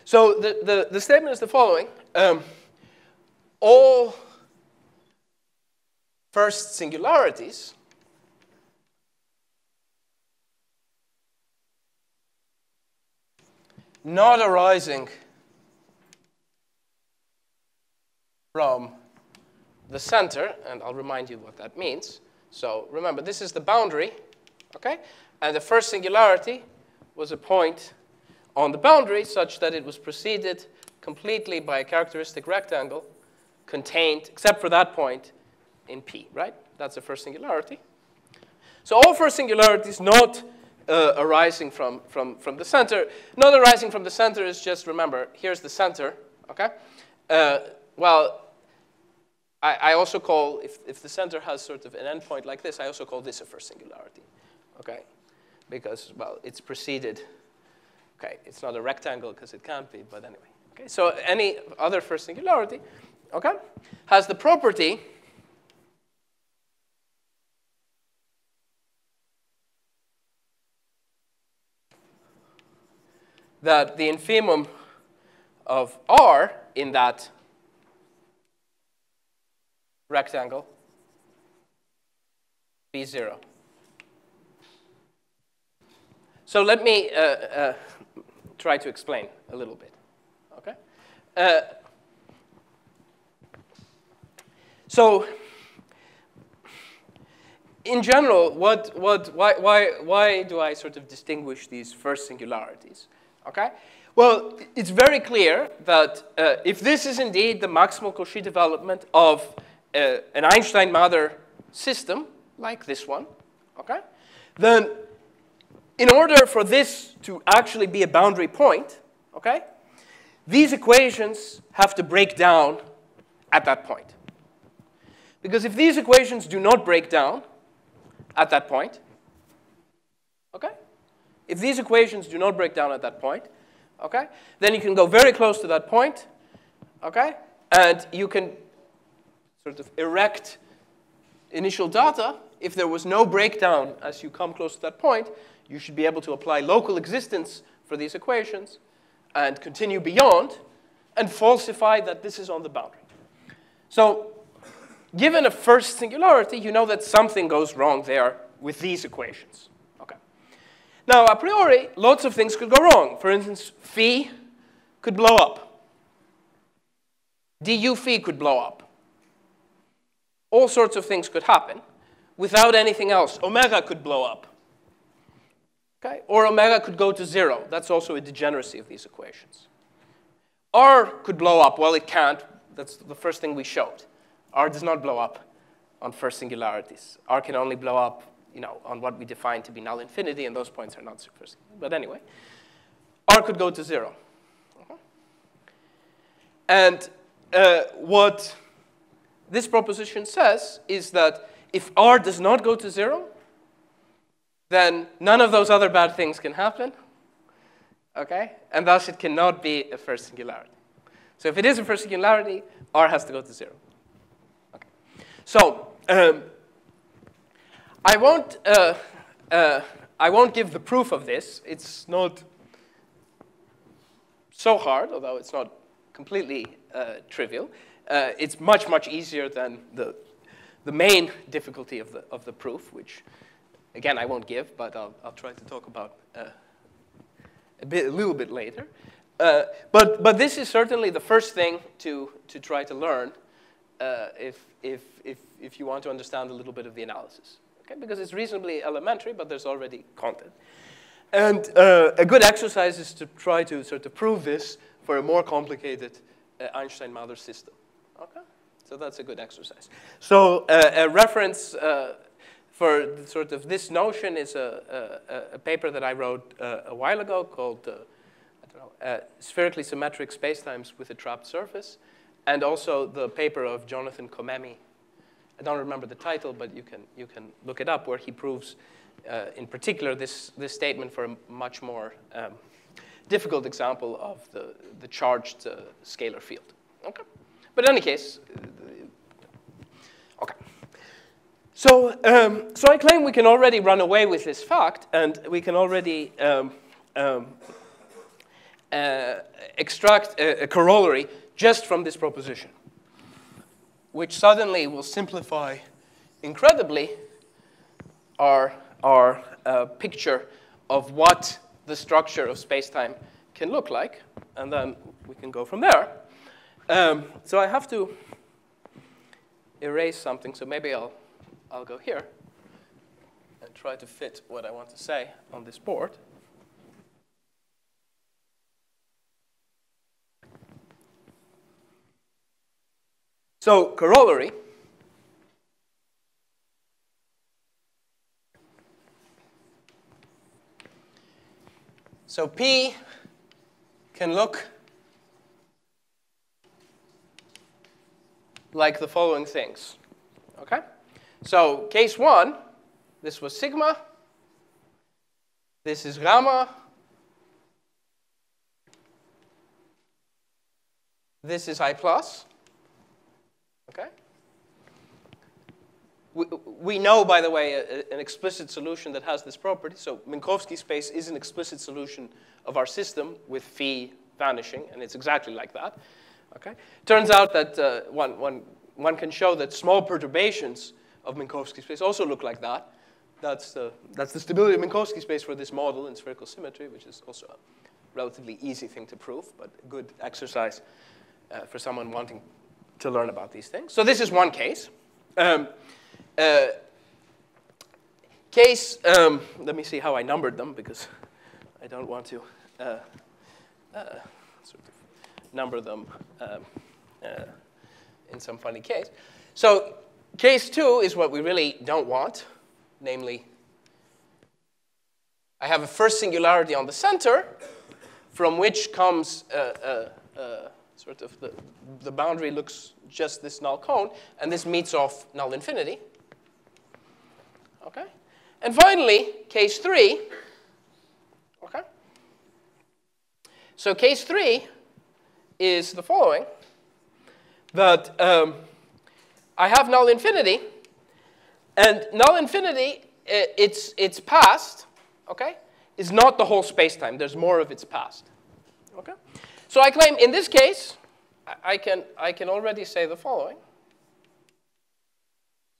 So the, the, the statement is the following. Um, all first singularities not arising from the center, and I'll remind you what that means. So remember, this is the boundary, okay? And the first singularity was a point on the boundary such that it was preceded completely by a characteristic rectangle contained, except for that point, in P, right? That's the first singularity. So all first singularities not uh, arising from, from, from the center. Not arising from the center is just, remember, here's the center, okay? Uh, well, I, I also call, if, if the center has sort of an endpoint like this, I also call this a first singularity, okay? Because, well, it's preceded, okay, it's not a rectangle because it can't be, but anyway. Okay, so any other first singularity, okay, has the property that the infimum of R in that rectangle be 0. So let me uh, uh, try to explain a little bit. Okay. Uh, so in general, what, what, why, why, why do I sort of distinguish these first singularities? Okay? Well, it's very clear that uh, if this is indeed the maximal Cauchy development of an Einstein-matter system, like this one, okay, then in order for this to actually be a boundary point, okay, these equations have to break down at that point. Because if these equations do not break down at that point, okay, if these equations do not break down at that point, okay, then you can go very close to that point, okay, and you can sort of erect initial data. If there was no breakdown as you come close to that point, you should be able to apply local existence for these equations and continue beyond and falsify that this is on the boundary. So given a first singularity, you know that something goes wrong there with these equations. Okay. Now, a priori, lots of things could go wrong. For instance, phi could blow up. du phi could blow up. All sorts of things could happen without anything else. Omega could blow up. Okay? Or omega could go to zero. That's also a degeneracy of these equations. R could blow up. Well, it can't. That's the first thing we showed. R does not blow up on first singularities. R can only blow up you know, on what we define to be null infinity, and those points are not super But anyway, R could go to 0. Uh-huh. And uh, what this proposition says is that if R does not go to 0, then none of those other bad things can happen. Okay? And thus it cannot be a first singularity. So if it is a first singularity, R has to go to 0. Okay. So um, I won't, uh, uh, I won't give the proof of this. It's not so hard, although it's not completely uh, trivial. Uh, it's much, much easier than the, the main difficulty of the, of the proof, which, again, I won't give, but I'll, I'll try to talk about uh, a, bit, a little bit later. Uh, but, but this is certainly the first thing to, to try to learn if, if, if, if you want to understand a little bit of the analysis okay? because it's reasonably elementary, but there's already content. And uh, a good exercise is to try to sort of prove this for a more complicated uh, Einstein-matter system. Okay? So that's a good exercise. So uh, a reference uh, for sort of this notion is a, a, a paper that I wrote uh, a while ago called uh, know, Spherically Symmetric Spacetimes with a Trapped Surface, and also the paper of Jonathan Kommemi I don't remember the title, but you can, you can look it up, where he proves, uh, in particular, this, this statement for a much more um, difficult example of the, the charged uh, scalar field. Okay? But in any case, okay. So, um, so I claim we can already run away with this fact, and we can already um, um, uh, extract a, a corollary just from this proposition which suddenly will simplify incredibly our, our uh, picture of what the structure of space-time can look like. And then we can go from there. Um, so I have to erase something. So maybe I'll, I'll go here and try to fit what I want to say on this board. So corollary. So P can look like the following things. Okay? So case one, this was sigma. This is gamma. This is I plus. Okay? We, we know, by the way, a, an explicit solution that has this property. So Minkowski space is an explicit solution of our system with phi vanishing, and it's exactly like that. Okay? Turns out that uh, one, one, one can show that small perturbations of Minkowski space also look like that. That's the, that's the stability of Minkowski space for this model in spherical symmetry, which is also a relatively easy thing to prove, but a good exercise uh, for someone wanting to learn about these things. So this is one case. Um, uh, case, um, let me see how I numbered them because I don't want to uh, uh number them um, uh, in some funny case. So case two is what we really don't want, namely, I have a first singularity on the center from which comes uh, sort of the, the boundary looks just this null cone, and this meets off null infinity. Okay? And finally, case three. Okay? So case three is the following, that um, I have null infinity, and null infinity, its, its past, okay, is not the whole spacetime. There's more of its past. Okay? So I claim in this case, I can, I can already say the following.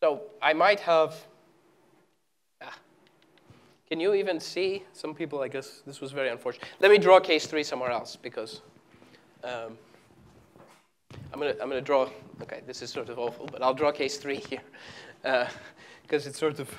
So I might have, ah, can you even see? Some people, I guess this was very unfortunate. Let me draw case three somewhere else because um, I'm going to I'm gonna draw, okay, this is sort of awful, but I'll draw case three here. Because uh, it's sort of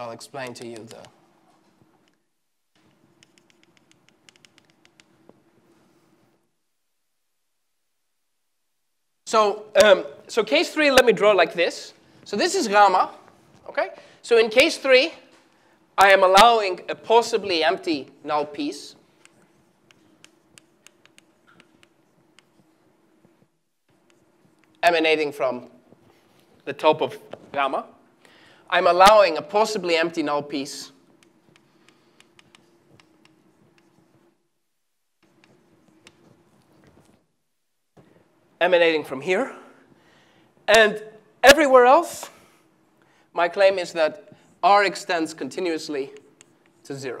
I'll explain to you the So, um, so case three, let me draw like this. So this is gamma, okay? So in case three, I am allowing a possibly empty null piece. emanating from the top of gamma. I'm allowing a possibly empty null piece emanating from here. And everywhere else, my claim is that R extends continuously to zero.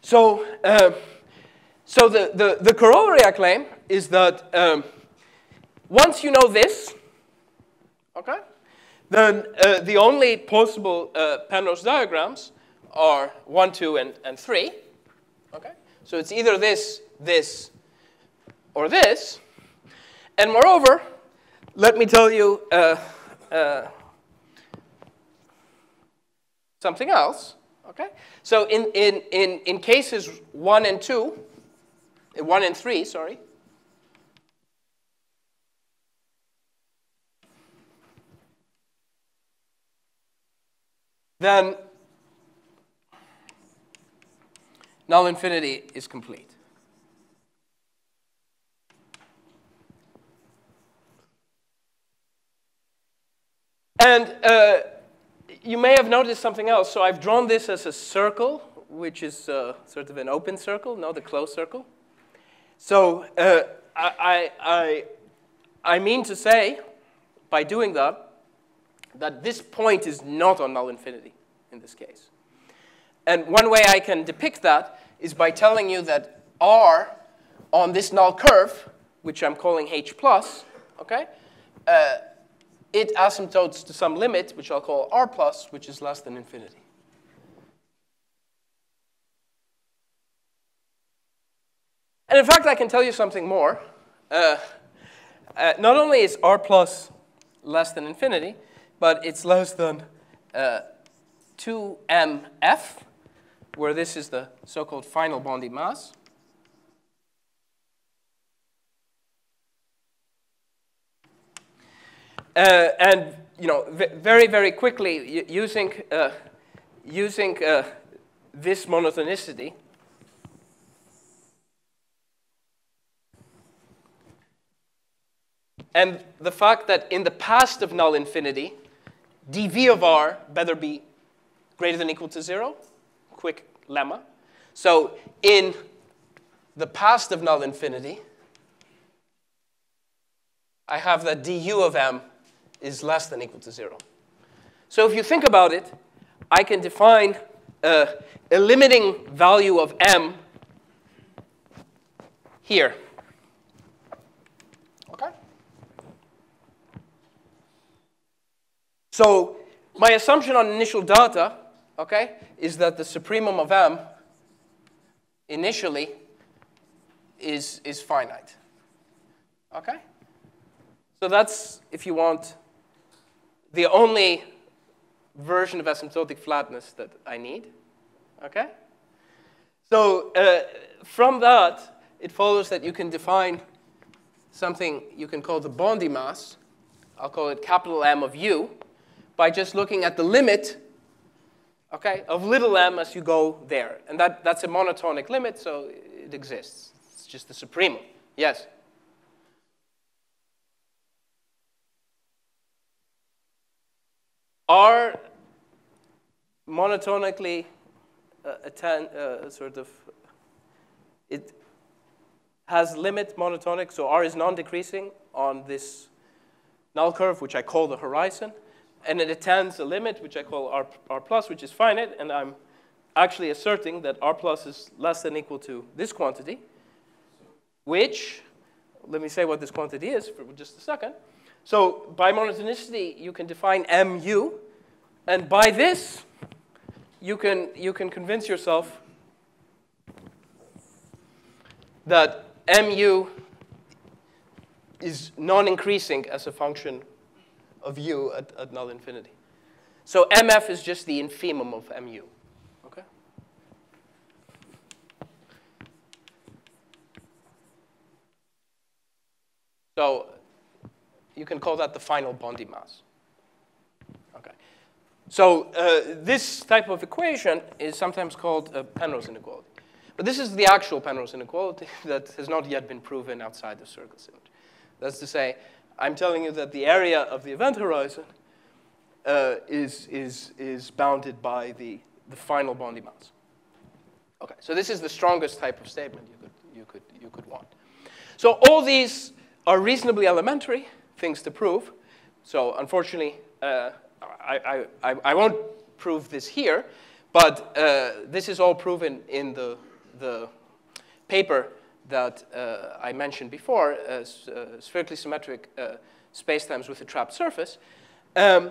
So, uh, so the, the, the corollary I claim is that um, once you know this, okay, then uh, the only possible uh, Penrose diagrams are 1, 2, and, and 3. Okay? So it's either this, this, or this. And moreover, let me tell you uh, uh, something else. Okay? So in, in, in, in cases 1 and 2, 1 and 3, sorry, then null infinity is complete. And uh, you may have noticed something else. So I've drawn this as a circle, which is uh, sort of an open circle, not a closed circle. So uh, I, I, I mean to say, by doing that, that this point is not on null infinity in this case. And one way I can depict that is by telling you that R on this null curve, which I'm calling H plus, okay, uh, it asymptotes to some limit, which I'll call r plus, which is less than infinity. And in fact, I can tell you something more. Uh, uh, not only is r plus less than infinity, but it's less than uh, 2mf, where this is the so-called final Bondi mass. Uh, and you know, very, very quickly, using, uh, using uh, this monotonicity, and the fact that in the past of null infinity, dv of r better be greater than equal to 0, quick lemma. So in the past of null infinity, I have that du of m is less than equal to 0. So if you think about it, I can define uh, a limiting value of m here. Okay? So my assumption on initial data, okay, is that the supremum of m initially is, is finite. Okay? So that's, if you want, the only version of asymptotic flatness that I need. Okay? So uh, from that, it follows that you can define something you can call the Bondi mass. I'll call it capital M of u by just looking at the limit okay, of little m as you go there. And that, that's a monotonic limit, so it exists. It's just the supremum. Yes? are monotonically uh, attend, uh, sort of, it has limit monotonic, so R is non-decreasing on this null curve, which I call the horizon, and it attends a limit, which I call R, R plus, which is finite, and I'm actually asserting that R plus is less than equal to this quantity, which, let me say what this quantity is for just a second. So by monotonicity, you can define mu, and by this, you can, you can convince yourself that mu is non-increasing as a function of u at, at null infinity. So mf is just the infimum of mu. Okay? So you can call that the final Bondi mass. Okay. So uh, this type of equation is sometimes called a Penrose inequality. But this is the actual Penrose inequality <laughs> that has not yet been proven outside the circle symmetry. That's to say, I'm telling you that the area of the event horizon uh, is, is, is bounded by the, the final Bondi mass. Okay, so this is the strongest type of statement you could, you could, you could want. So all these are reasonably elementary things to prove. So unfortunately, uh, I, I, I won't prove this here, but uh, this is all proven in the, the paper that uh, I mentioned before, as uh, spherically symmetric uh, spacetimes with a trapped surface. Um,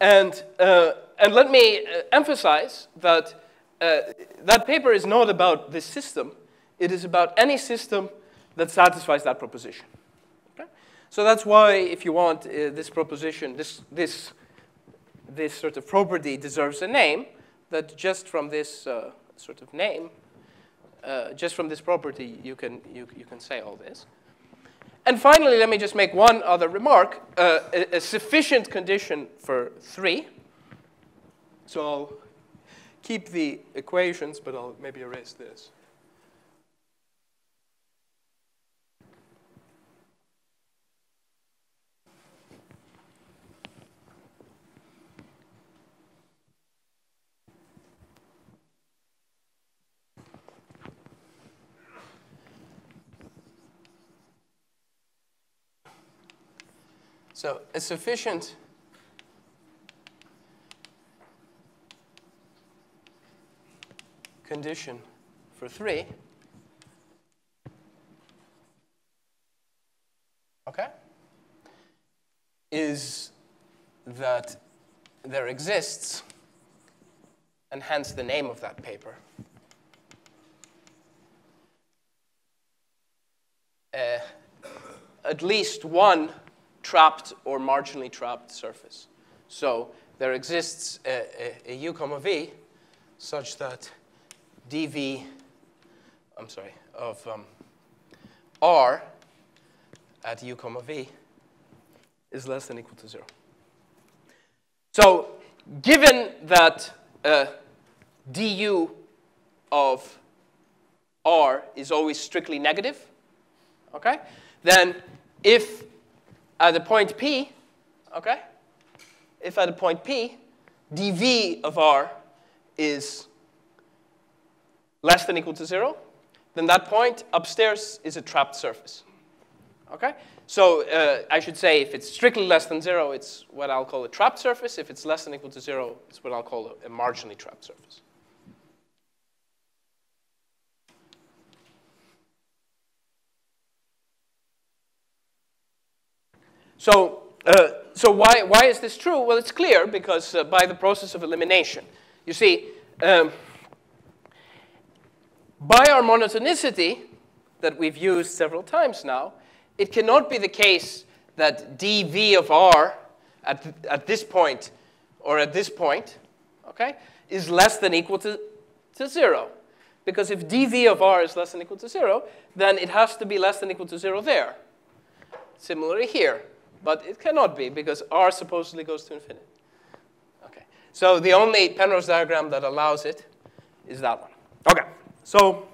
and, uh, and let me emphasize that that paper is not about this system. It is about any system that satisfies that proposition. Okay? So that's why, if you want, this proposition, this, this, this sort of property deserves a name, that just from this uh, sort of name, uh, just from this property, you can, you, you can say all this. And finally, let me just make one other remark. Uh, a, a, sufficient condition for 3. So I'll keep the equations, but I'll maybe erase this. So a sufficient condition for 3 okay, is that there exists, and hence the name of that paper, uh, at least one trapped or marginally trapped surface. So there exists a, a, a u comma v such that dv, I'm sorry, of um, r at u comma v is less than equal to 0. So given that uh, du of r is always strictly negative, okay, then if at a point p, okay, if at a point p, dv of r is less than equal to 0, then that point upstairs is a trapped surface. Okay? So uh, I should say if it's strictly less than 0, it's what I'll call a trapped surface. If it's less than equal to 0, it's what I'll call a marginally trapped surface. So, uh, so why, why is this true? Well, it's clear because uh, by the process of elimination. You see, um, by our monotonicity that we've used several times now, it cannot be the case that dv of r at, at this point or at this point, okay, is less than equal to, to 0. Because if dv of r is less than equal to 0, then it has to be less than equal to 0 there. Similarly here. But it cannot be because r supposedly goes to infinity. Okay. So the only Penrose diagram that allows it is that one. Okay. So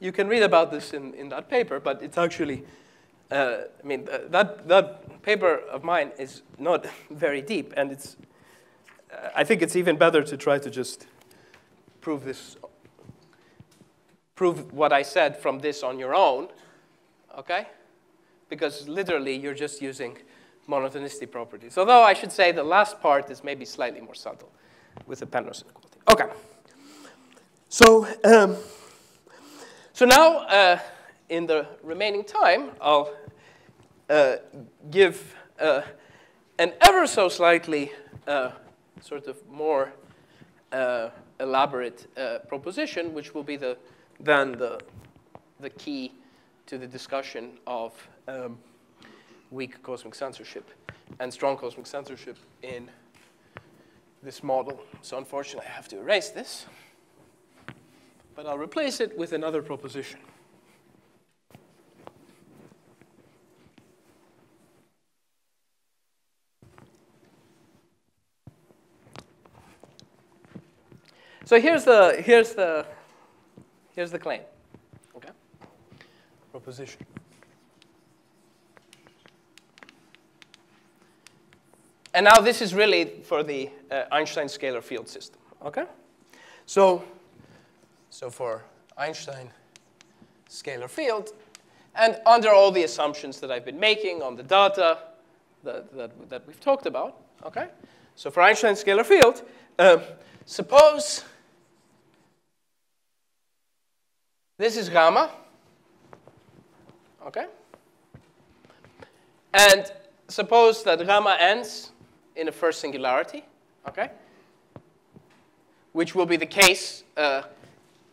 you can read about this in, in that paper, but it's actually, uh, I mean, that, that paper of mine is not <laughs> very deep, and it's, uh, I think it's even better to try to just prove this, prove what I said from this on your own, okay? Because literally you're just using monotonicity properties. Although I should say the last part is maybe slightly more subtle with the Penrose inequality. Okay. So, um, so now, uh, in the remaining time, I'll uh, give uh, an ever so slightly uh, sort of more uh, elaborate uh, proposition, which will be the, then the, the key to the discussion of um, weak cosmic censorship and strong cosmic censorship in this model. So unfortunately, I have to erase this but I'll replace it with another proposition. So here's the, here's the, here's the claim, okay? Proposition. And now this is really for the uh, Einstein scalar field system, okay? So so for Einstein scalar field, and under all the assumptions that I've been making on the data that, that, that we've talked about, okay? So for Einstein scalar field, um, suppose this is gamma, okay? And suppose that gamma ends in a first singularity, okay? Which will be the case uh,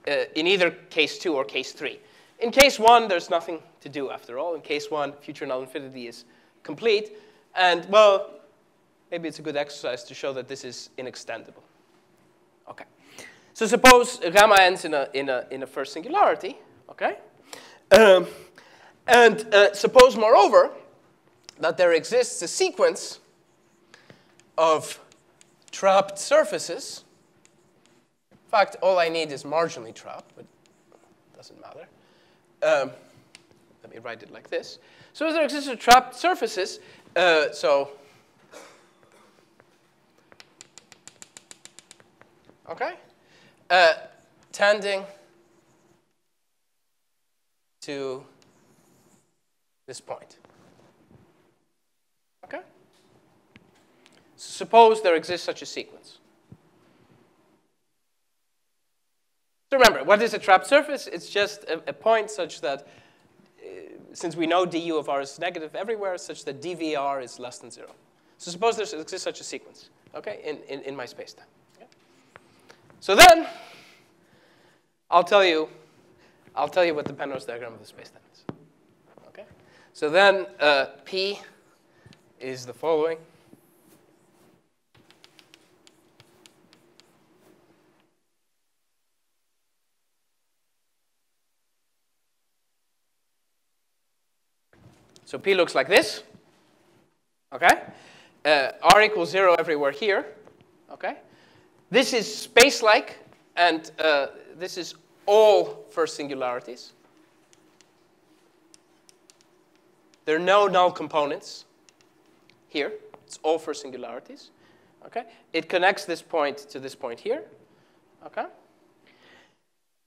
uh, in either case 2 or case 3. In case 1, there's nothing to do after all. In case 1, future null infinity is complete. And, well, maybe it's a good exercise to show that this is inextendable. Okay. So suppose gamma ends in a, in a, in a first singularity, okay? Um, and uh, suppose, moreover, that there exists a sequence of trapped surfaces in fact, all I need is marginally trapped, but it doesn't matter. Um, let me write it like this. So there exists trapped surfaces. Uh, so, okay, uh, tending to this point. Okay? So suppose there exists such a sequence. So remember, what is a trapped surface? It's just a, a point such that, uh, since we know du of r is negative everywhere, such that dvr is less than 0. So suppose there exists such a sequence, okay, in, in, in my spacetime. Okay? So then, I'll tell you, I'll tell you what the Penrose diagram of the spacetime is. Okay? So then, uh, P is the following. So P looks like this, okay? Uh, R equals zero everywhere here, okay? This is space-like, and uh, this is all first singularities. There are no null components here. It's all first singularities, okay? It connects this point to this point here, okay?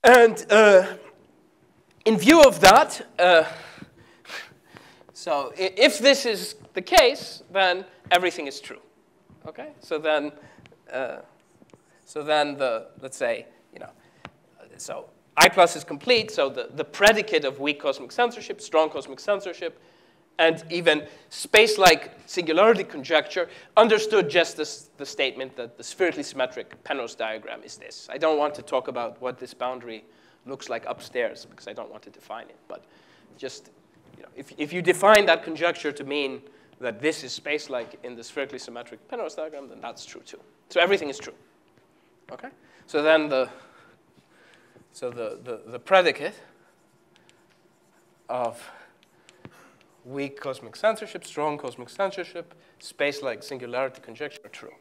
And uh, in view of that, uh, so if this is the case, then everything is true. Okay? So then, uh, so then the, let's say, you know, so I plus is complete, so the, the predicate of weak cosmic censorship, strong cosmic censorship, and even space-like singularity conjecture understood just this, the statement that the spherically symmetric Penrose diagram is this. I don't want to talk about what this boundary looks like upstairs because I don't want to define it, but just you know, if, if you define that conjecture to mean that this is space-like in the spherically symmetric Penrose diagram, then that's true too. So everything is true. Okay? So then the so the, the, the predicate of weak cosmic censorship, strong cosmic censorship, space-like singularity conjecture are true.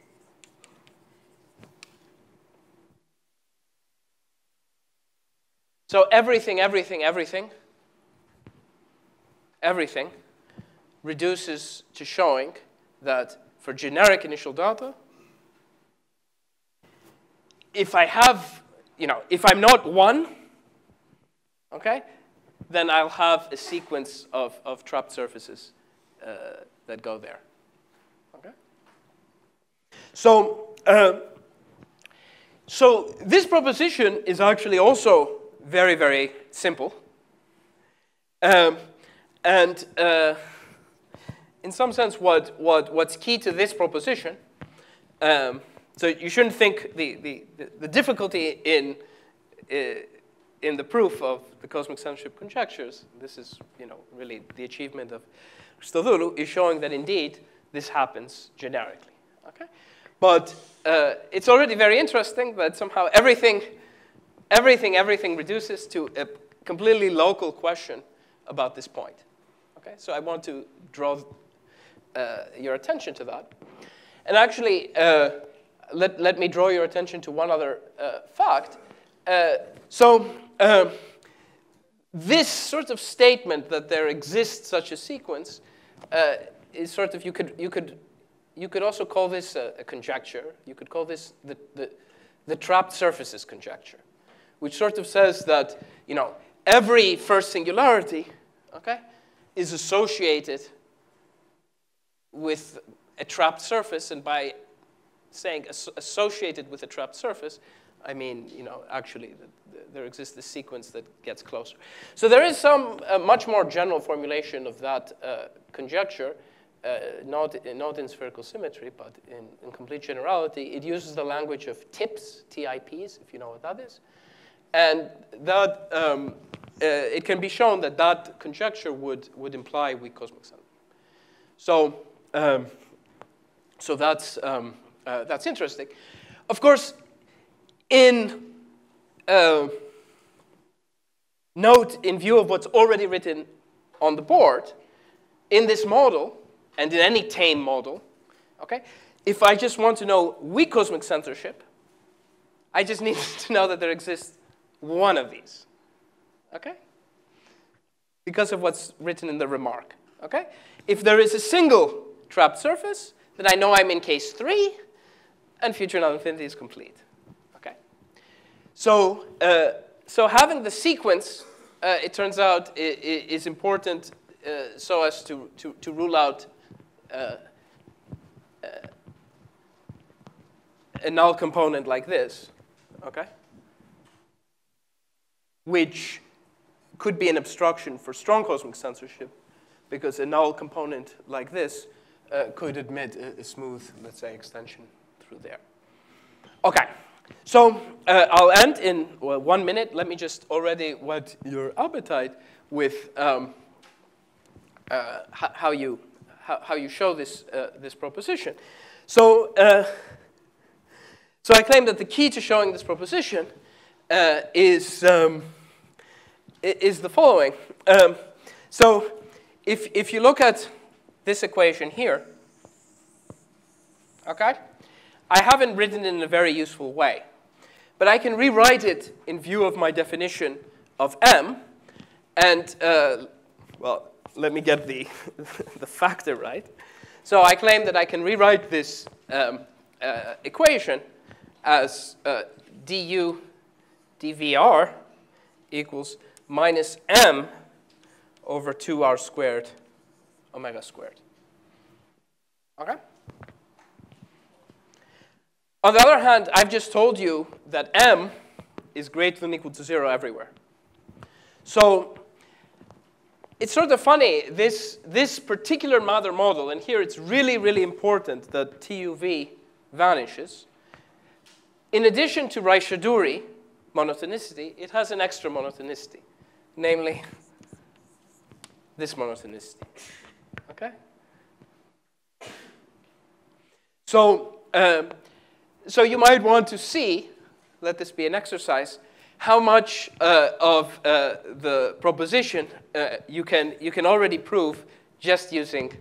So everything, everything, everything everything reduces to showing that for generic initial data, if I have, you know, if I'm not one, okay, then I'll have a sequence of, of trapped surfaces uh, that go there. Okay? So, uh, so this proposition is actually also very, very simple. Um, and uh, in some sense, what, what, what's key to this proposition, um, so you shouldn't think the, the, the difficulty in, uh, in the proof of the cosmic censorship conjectures, this is you know, really the achievement of Christodoulou, is showing that indeed this happens generically. Okay? But uh, it's already very interesting that somehow everything, everything, everything reduces to a completely local question about this point. Okay, so I want to draw uh, your attention to that. And actually, uh, let, let me draw your attention to one other uh, fact. Uh, so um, this sort of statement that there exists such a sequence uh, is sort of, you could, you could, you could also call this a, a conjecture. You could call this the, the, the trapped surfaces conjecture, which sort of says that, you know, every first singularity, okay, is associated with a trapped surface, and by saying associated with a trapped surface, I mean, you know, actually the, the, there exists a sequence that gets closer. So there is some uh, much more general formulation of that uh, conjecture, uh, not, not in spherical symmetry, but in, in complete generality. It uses the language of TIPS, TIPs, if you know what that is. And that um, it can be shown that that conjecture would, would imply weak cosmic center. So, um, so that's, um, uh, that's interesting. Of course, in uh, note, in view of what's already written on the board, in this model, and in any tame model, okay, if I just want to know weak cosmic censorship, I just need <laughs> to know that there exists one of these okay? Because of what's written in the remark, okay? If there is a single trapped surface, then I know I'm in case three, and future null infinity is complete, okay? So, uh, so having the sequence, uh, it turns out, is important uh, so as to, to, to rule out uh, uh, a null component like this, okay? Which could be an obstruction for strong cosmic censorship because a null component like this uh, could admit a, a, smooth, let's say, extension through there. Okay, so uh, I'll end in well, one minute. Let me just already whet your appetite with um, uh, how, you, how, how, you show this, uh, this proposition. So, uh, so I claim that the key to showing this proposition uh, is, um, is the following. Um, so if, if you look at this equation here, okay, I haven't written it in a very useful way. But I can rewrite it in view of my definition of M. And, uh, well, let me get the, <laughs> the factor right. So I claim that I can rewrite this um, uh, equation as uh, du dvr equals minus m over 2r squared omega squared. Okay? On the other hand, I've just told you that m is greater than equal to 0 everywhere. So it's sort of funny, this, this particular matter model, and here it's really, really important that TUV vanishes. In addition to Raychaudhuri monotonicity, it has an extra monotonicity, namely this monotonicity. Okay? So, um, so you might want to see, let this be an exercise, how much uh, of uh, the proposition uh, you, can, you can already prove just using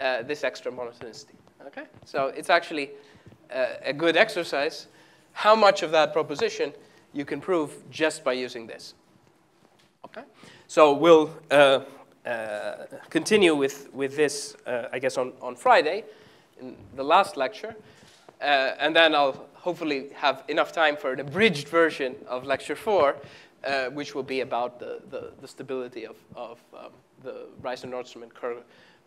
uh, this extra monotonicity. Okay? So it's actually uh, a good exercise how much of that proposition you can prove just by using this. Okay? So we'll uh, continue with, with this, I guess, on, on Friday in the last lecture. and then I'll hopefully have enough time for an abridged version of lecture four, uh, which will be about the, the, the stability of, of um, the Reissner-Nordström and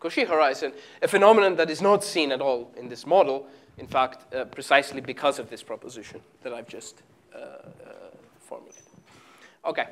Cauchy horizon, a phenomenon that is not seen at all in this model, in fact, uh, precisely because of this proposition that I've just uh, uh formulated. Okay.